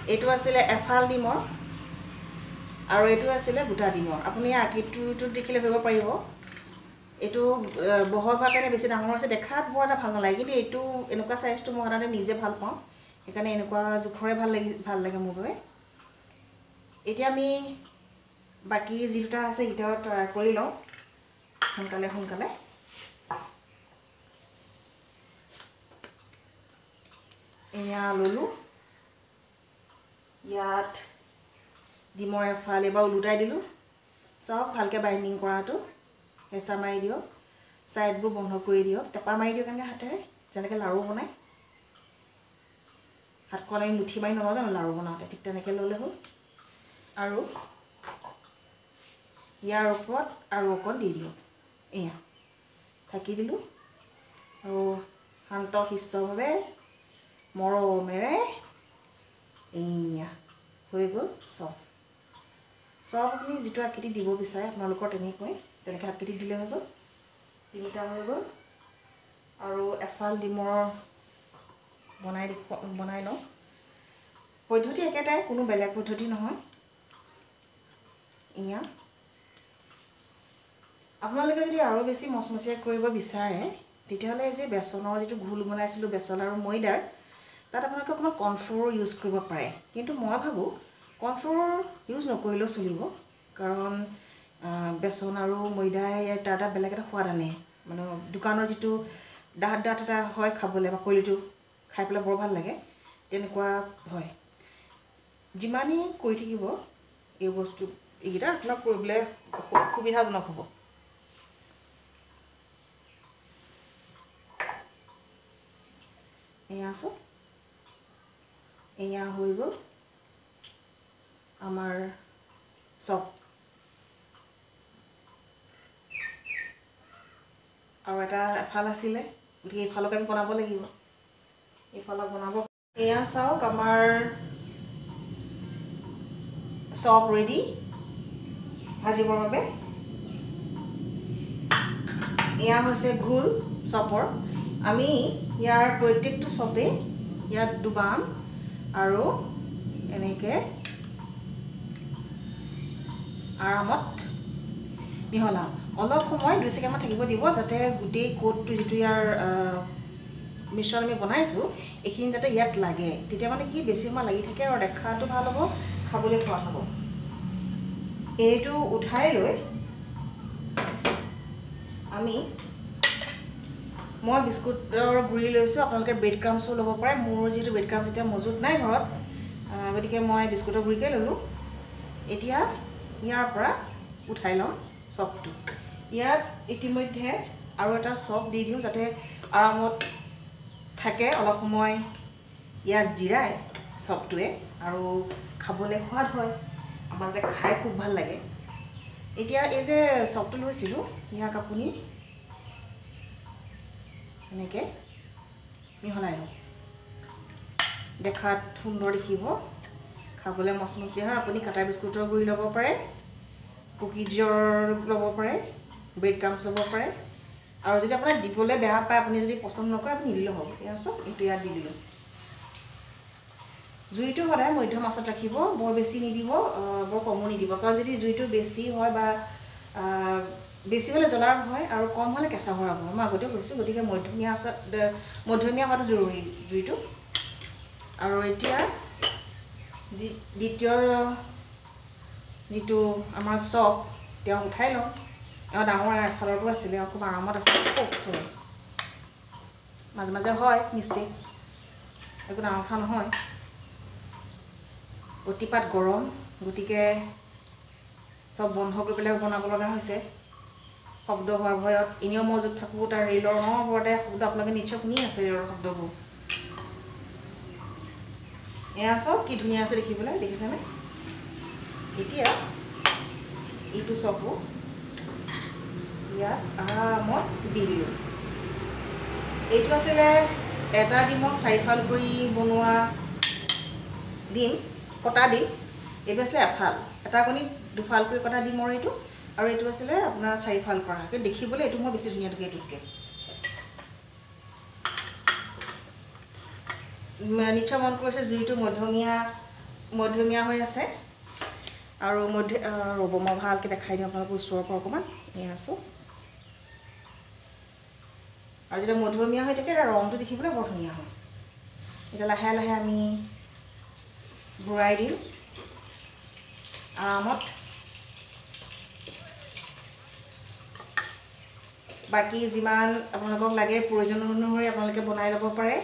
এইটো আছিলে এফাল ডিমৰ আৰু এইটো আছিলে গোটা ডিমৰ। আপুনি আকৃতিটোত দেখিলে ধৰিব পাৰিব। এইটো বহল হোৱাৰ কাৰণে বেছি ডাঙৰ হৈছে। দেখাত বৰ এটা ভাল নালাগে কিন্তু এইটো এনেকুৱা চাইজটো মই সাধাৰণতে নিজে ভাল পাওঁ। সেইকাৰণে এনেকুৱা জোখৰে ভাল লাগি ভাল লাগে মোৰ বাবে। এতিয়া আমি বাকী যি দুটা আছে সেইকেইটা তৈয়াৰ কৰি লওঁ। সোনকালে সোনকালে। এয়া ল'লোঁ। ইয়াত ডিমৰ এফাল এবাৰ ওলোটাই দিলোঁ। চাওক ভালকৈ বাইণ্ডিং কৰাটো। হেঁচা মাৰি দিয়ক। ছাইডবোৰ বন্ধ কৰি দিয়ক। টেপা মাৰি দিয়ক এনেকৈ হাতেৰে যেনেকৈ লাড়ু বনায়। হাতখন আমি মুঠি মাৰি নলওঁ জানো লাড়ু বনাওঁতে? ঠিক তেনেকৈ ল'লে হ'ল। আৰু ইয়াৰ ওপৰত আৰু অকণ দি দিয়ক। এয়া ঢাকি দিলোঁ। আৰু শান্ত শিষ্টভাৱে মৰমেৰে এয়া হৈ গ'ল চফ। চফ আপুনি যিটো আকৃতি দিব বিচাৰে আপোনালোকৰ তেনেকৈ তেনেকৈ আকৃতি দিলে হৈ গ'ল। তিনিটা হৈ গ'ল। আৰু এফাল ডিমৰ বনাই বনাই লওঁ। পদ্ধতি একেটাই কোনো বেলেগ পদ্ধতি নহয়। এয়া আপোনালোকে যদি আৰু বেছি মচমচীয়া কৰিব বিচাৰে তেতিয়াহ'লে এই যে বেচনৰ যিটো ঘোল বনাইছিলোঁ বেচন আৰু ময়দাৰ তাত আপোনালোকে অকণমান কৰ্ণফ্ল'ৰ ইউজ কৰিব পাৰে। কিন্তু মই ভাবোঁ কৰ্ণফ্ল'ৰ ইউজ নকৰিলেও চলিব। কাৰণ বেচন আৰু ময়দাই তাৰ এটা বেলেগ এটা সোৱাদ আনে। মানে দোকানৰ যিটো ডাঠ ডাঠ এটা হয় খাবলৈ বাকলিটো খাই পেলাই বৰ ভাল লাগে তেনেকুৱা হয়। যিমানেই কৰি থাকিব এই বস্তু এইকেইটা আপোনাক কৰিবলৈ সুবিধাজনক হ'ব। এয়া আছোঁ এয়া হৈ গ'ল। আমাৰ চপ আৰু এটা এফাল আছিলে গতিকে এইফালক আমি বনাব লাগিব। এইফালক বনাব। এয়া চাওক আমাৰ চপ ৰেডি ভাজিবৰ বাবে। এয়া হৈছে ঘোল চপৰ। আমি ইয়াৰ প্ৰত্যেকটো চপেই ইয়াত ডুবাম আৰু এনেকৈ আৰামত মিহলাম। অলপ সময় দুই ছেকেণ্ডমান থাকিব দিব যাতে গোটেই কোটটো যিটো ইয়াৰ মিশ্ৰণ আমি বনাইছোঁ এইখিনি যাতে ইয়াত লাগে। তেতিয়া মানে কি বেছি সময় লাগি থাকে আৰু দেখাটো ভাল হ'ব খাবলৈ সোৱাদ হ'ব। এইটো উঠাই লৈ আমি মই বিস্কুটৰ গুড়ি লৈছোঁ আপোনালোকে ব্ৰেড ক্ৰামছো ল'ব পাৰে। মোৰ যিহেতু ব্ৰেড ক্ৰামছ এতিয়া মজুত নাই ঘৰত গতিকে মই বিস্কুটৰ গুড়িকে ল'লোঁ। এতিয়া ইয়াৰ পৰা উঠাই ল'ম চপটো ইয়াত ইতিমধ্যে আৰু এটা চপ দি দিওঁ যাতে আৰামত থাকে। অলপ সময় ইয়াত জিৰাই চপটোৱে আৰু খাবলৈ সোৱাদ হয়। আমাৰ যে খাই খুব ভাল লাগে। এতিয়া এই যে চপটো লৈছিলোঁ ইয়াক আপুনি এনেকৈ মিহলাই লওঁ। দেখাত সুন্দৰ দেখিব। খাবলৈ মচমচীয়া হয়। আপুনি কাটা বিস্কুটৰ গুড়ি ল'ব পাৰে কুকিজৰ ল'ব পাৰে ব্ৰেড ক্ৰামছ ল'ব পাৰে। আৰু যদি আপোনাৰ দিবলৈ বেয়া পায় আপুনি যদি পচন্দ নকৰে আপুনি নিদিলেও হ'ব। এয়া চাওক এইটো ইয়াত দি দিলোঁ। জুইটো সদায় মধ্যম আঁচত ৰাখিব। বৰ বেছি নিদিব বৰ কমো নিদিব। কাৰণ যদি জুইটো বেছি হয় বা বেছি হ'লে জ্বলাৰ হয় আৰু কম হ'লে কেঁচা ভৰা হয়। মই আগতেও কৈছোঁ গতিকে মধ্যমীয়া আহ, মধ্যমীয়া হোৱাটো জৰুৰী জুইটো আৰু এতিয়া দ্বি- দ্বিতীয় যিটো আমাৰ চপ তেওঁ উঠাই লওঁ। তেওঁ ডাঙৰ এফালৰটো আছিলে তেওঁ খুব আৰামত আছে। চৰি। মাজে মাজে হয় মিষ্টেক একো ডাঙৰ কথা নহয়। অতিপাত গৰম গতিকে চব বন্ধ কৰি পেলাই বনাব লগা হৈছে। শব্দ হোৱাৰ ভয়ত এনেও মই য'ত থাকোঁ তাৰ ৰেলৰ অনবৰতে শব্দ আপোনালোকে নিশ্চয় শুনি আছে ৰেলৰ শব্দবোৰ। এয়া চাওক কি ধুনীয়া আছে দেখিবলৈ দেখিছেনে? এতিয়া এইটো চপো ইয়াত আৰামত দি দিলোঁ। এইটো আছিলে এটা ডিমক চাৰিফাল কৰি বনোৱা ডিম কটা ডিম। এইটো আছিলে এফাল। এটা কণীত দুফাল কৰি কটা ডিমৰ এইটো। আৰু এইটো আছিলে আপোনাৰ চাৰিফাল কৰা। দেখিবলৈ এইটো মই বেছি ধুনীয়া দেখোঁ এইটোতকৈ নিশ্চয় মন কৰিছে জুইটো মধ্যমীয়া মধ্যমীয়া হৈ আছে। আৰু মধ্য ৰ'ব মই ভালকৈ দেখাই দিওঁ আপোনালোকৰ ওচৰৰ পৰা অকণমান। এয়া আছোঁ। আৰু যেতিয়া মধ্যমীয়া হৈ থাকে এতিয়া ৰংটো দেখিবলৈ বৰ ধুনীয়া হয়। এতিয়া লাহে লাহে আমি ঘূৰাই দিম। আৰামত। বাকী যিমান আপোনালোকক লাগে প্ৰয়োজন অনুসৰি আপোনালোকে বনাই ল'ব পাৰে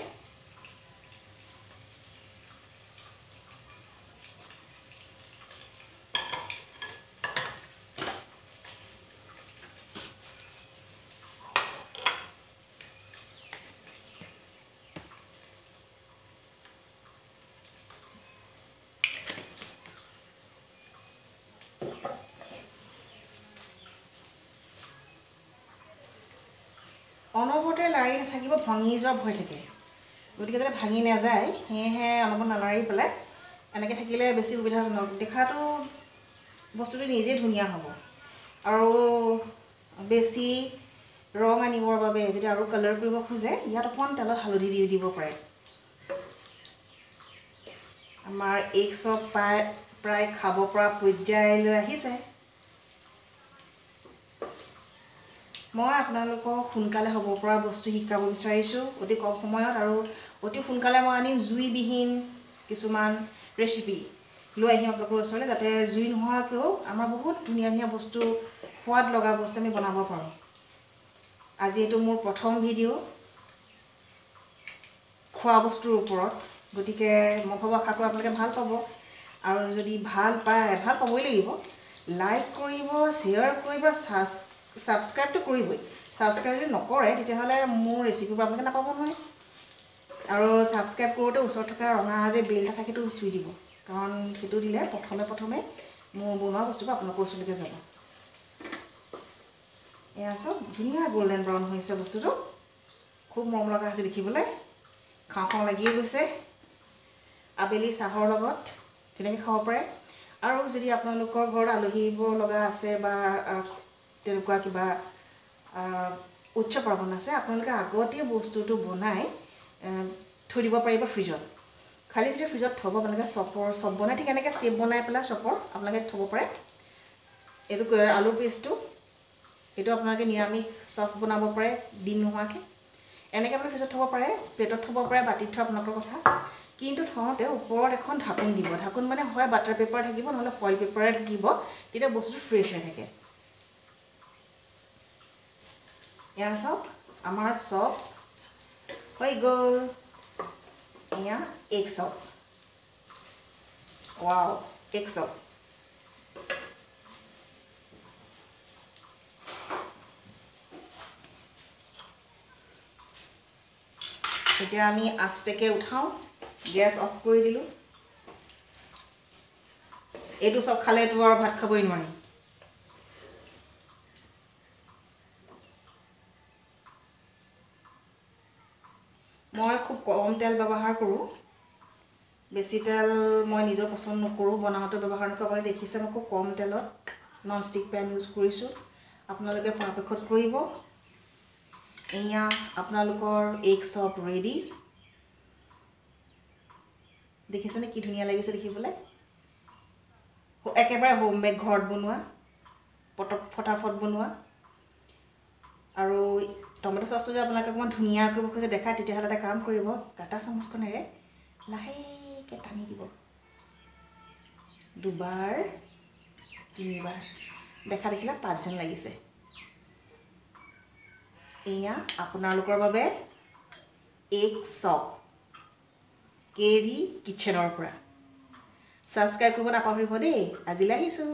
অনবৰতে লাৰি নাথাকিব ভাঙি যোৱাৰ ভয় থাকে। গতিকে যাতে ভাঙি নাযায় সেয়েহে অনবৰত নালাৰি পেলাই এনেকৈ থাকিলে বেছি সুবিধাজনক দেখাটো বস্তুটো নিজেই ধুনীয়া হ'ব। আৰু বেছি ৰং আনিবৰ বাবে যদি আৰু কালাৰ কৰিব খোজে ইয়াত অকণমান তেলত হালধি দি দিব পাৰে। আমাৰ এগ চপ প্ৰায় প্ৰায় খাব পৰা পৰ্যায়লৈ আহিছে। মই আপোনালোকক সোনকালে হ'ব পৰা বস্তু শিকাব বিচাৰিছোঁ অতি কম সময়ত আৰু অতি সোনকালে মই আনিম জুইবিহীন কিছুমান ৰেচিপি লৈ আহিম আপোনালোকৰ ওচৰলৈ যাতে জুই নোহোৱাকৈও আমাৰ বহুত ধুনীয়া ধুনীয়া বস্তু সোৱাদ লগা বস্তু আমি বনাব পাৰোঁ। আজি এইটো মোৰ প্ৰথম ভিডিঅ' খোৱা বস্তুৰ ওপৰত গতিকে মই ভাবোঁ আশা কৰোঁ আপোনালোকে ভাল পাব। আৰু যদি ভাল পায় ভাল পাবই লাগিব লাইক কৰিব শ্বেয়াৰ কৰিব ছাছ ছাবস্ক্ৰাইবটো কৰিবই। ছাবস্ক্ৰাইব যদি নকৰে তেতিয়াহ'লে মোৰ ৰেচিপিবোৰ আপোনালোকে নাপাব নহয়। আৰু ছাবস্ক্ৰাইব কৰোঁতে ওচৰত থকা ৰঙা যে বেল এটা থাকে সেইটো চুই দিব। কাৰণ সেইটো দিলে প্ৰথমে প্ৰথমে মোৰ বনোৱা বস্তুবোৰ আপোনালোকৰ ওচৰলৈকে যাব। এয়া চাওক ধুনীয়া গল্ডেন ব্ৰাউন হৈছে বস্তুটো। খুব মৰম লগা হৈছে দেখিবলৈ। খাওঁ খাওঁ লাগিয়ে গৈছে। আবেলি চাহৰ লগত তেনেকৈ খাব পাৰে। আৰু যদি আপোনালোকৰ ঘৰত আলহী লগা আছে বা তেনেকুৱা কিবা উৎসৱ পাৰ্বণ আছে আপোনালোকে আগতেই বস্তুটো বনাই থৈ দিব পাৰিব ফ্ৰিজত। খালি যেতিয়া ফ্ৰিজত থ'ব আপোনালোকে চপৰ চপ বনাই ঠিক এনেকৈ চেপ বনাই পেলাই চপৰ আপোনালোকে থ'ব পাৰে। এইটো আলুৰ পেষ্টটো এইটো আপোনালোকে নিৰামিষ চপ বনাব পাৰে ডিম নোহোৱাকৈ। এনেকৈ আপুনি ফ্ৰিজত থ'ব পাৰে প্লেটত থ'ব পাৰে বাতিত থোৱা আপোনালোকৰ কথা। কিন্তু থওঁতে ওপৰত এখন ঢাকোন দিব। ঢাকোন মানে হয় বাটাৰ পেপাৰ থাকিব নহ'লে ফইল পেপাৰে থাকিব তেতিয়া বস্তুটো ফ্ৰেছ হৈ থাকে। এয়া চাওক আমাৰ চপ হৈ গ'ল। এয়া egg chop wow egg chop এতিয়া আমি আস্তেকে উঠাওঁ গেছ অফ কৰি দিলোঁ। এইটো চব খালেতো আৰু ভাত খাবই নোৱাৰি মই খুব কম তেল ব্যৱহাৰ কৰোঁ। বেছি তেল মই নিজেও পচন্দ নকৰোঁ বনাওঁতে ব্যৱহাৰ নকৰোঁ। আপুনি দেখিছে মই খুব কম তেলত নন ষ্টিক পেন ইউজ কৰিছোঁ। আপোনালোকে পৰাপক্ষত কৰিব। এয়া আপোনালোকৰ এগ চপ ৰেডি দেখিছেনে কি ধুনীয়া লাগিছে দেখিবলৈ? একেবাৰে হোম মেড ঘৰত বনোৱা পটক ফটাফট বনোৱা। আৰু টমেট' চচটো যদি আপোনালোকে অকণমান ধুনীয়া কৰিব খোজে দেখায় তেতিয়াহ'লে এটা কাম কৰিব। কাটা চামুচখনেৰে লাহেকৈ টানি দিব। দুবাৰ তিনিবাৰ। দেখা দেখিলে পাত যেন লাগিছে। এয়া আপোনালোকৰ বাবে এগ চপ। কে ভি কিটচেনৰ পৰা। ছাবস্ক্ৰাইব কৰিব নাপাহৰিব দেই। আজিলৈ আহিছোঁ।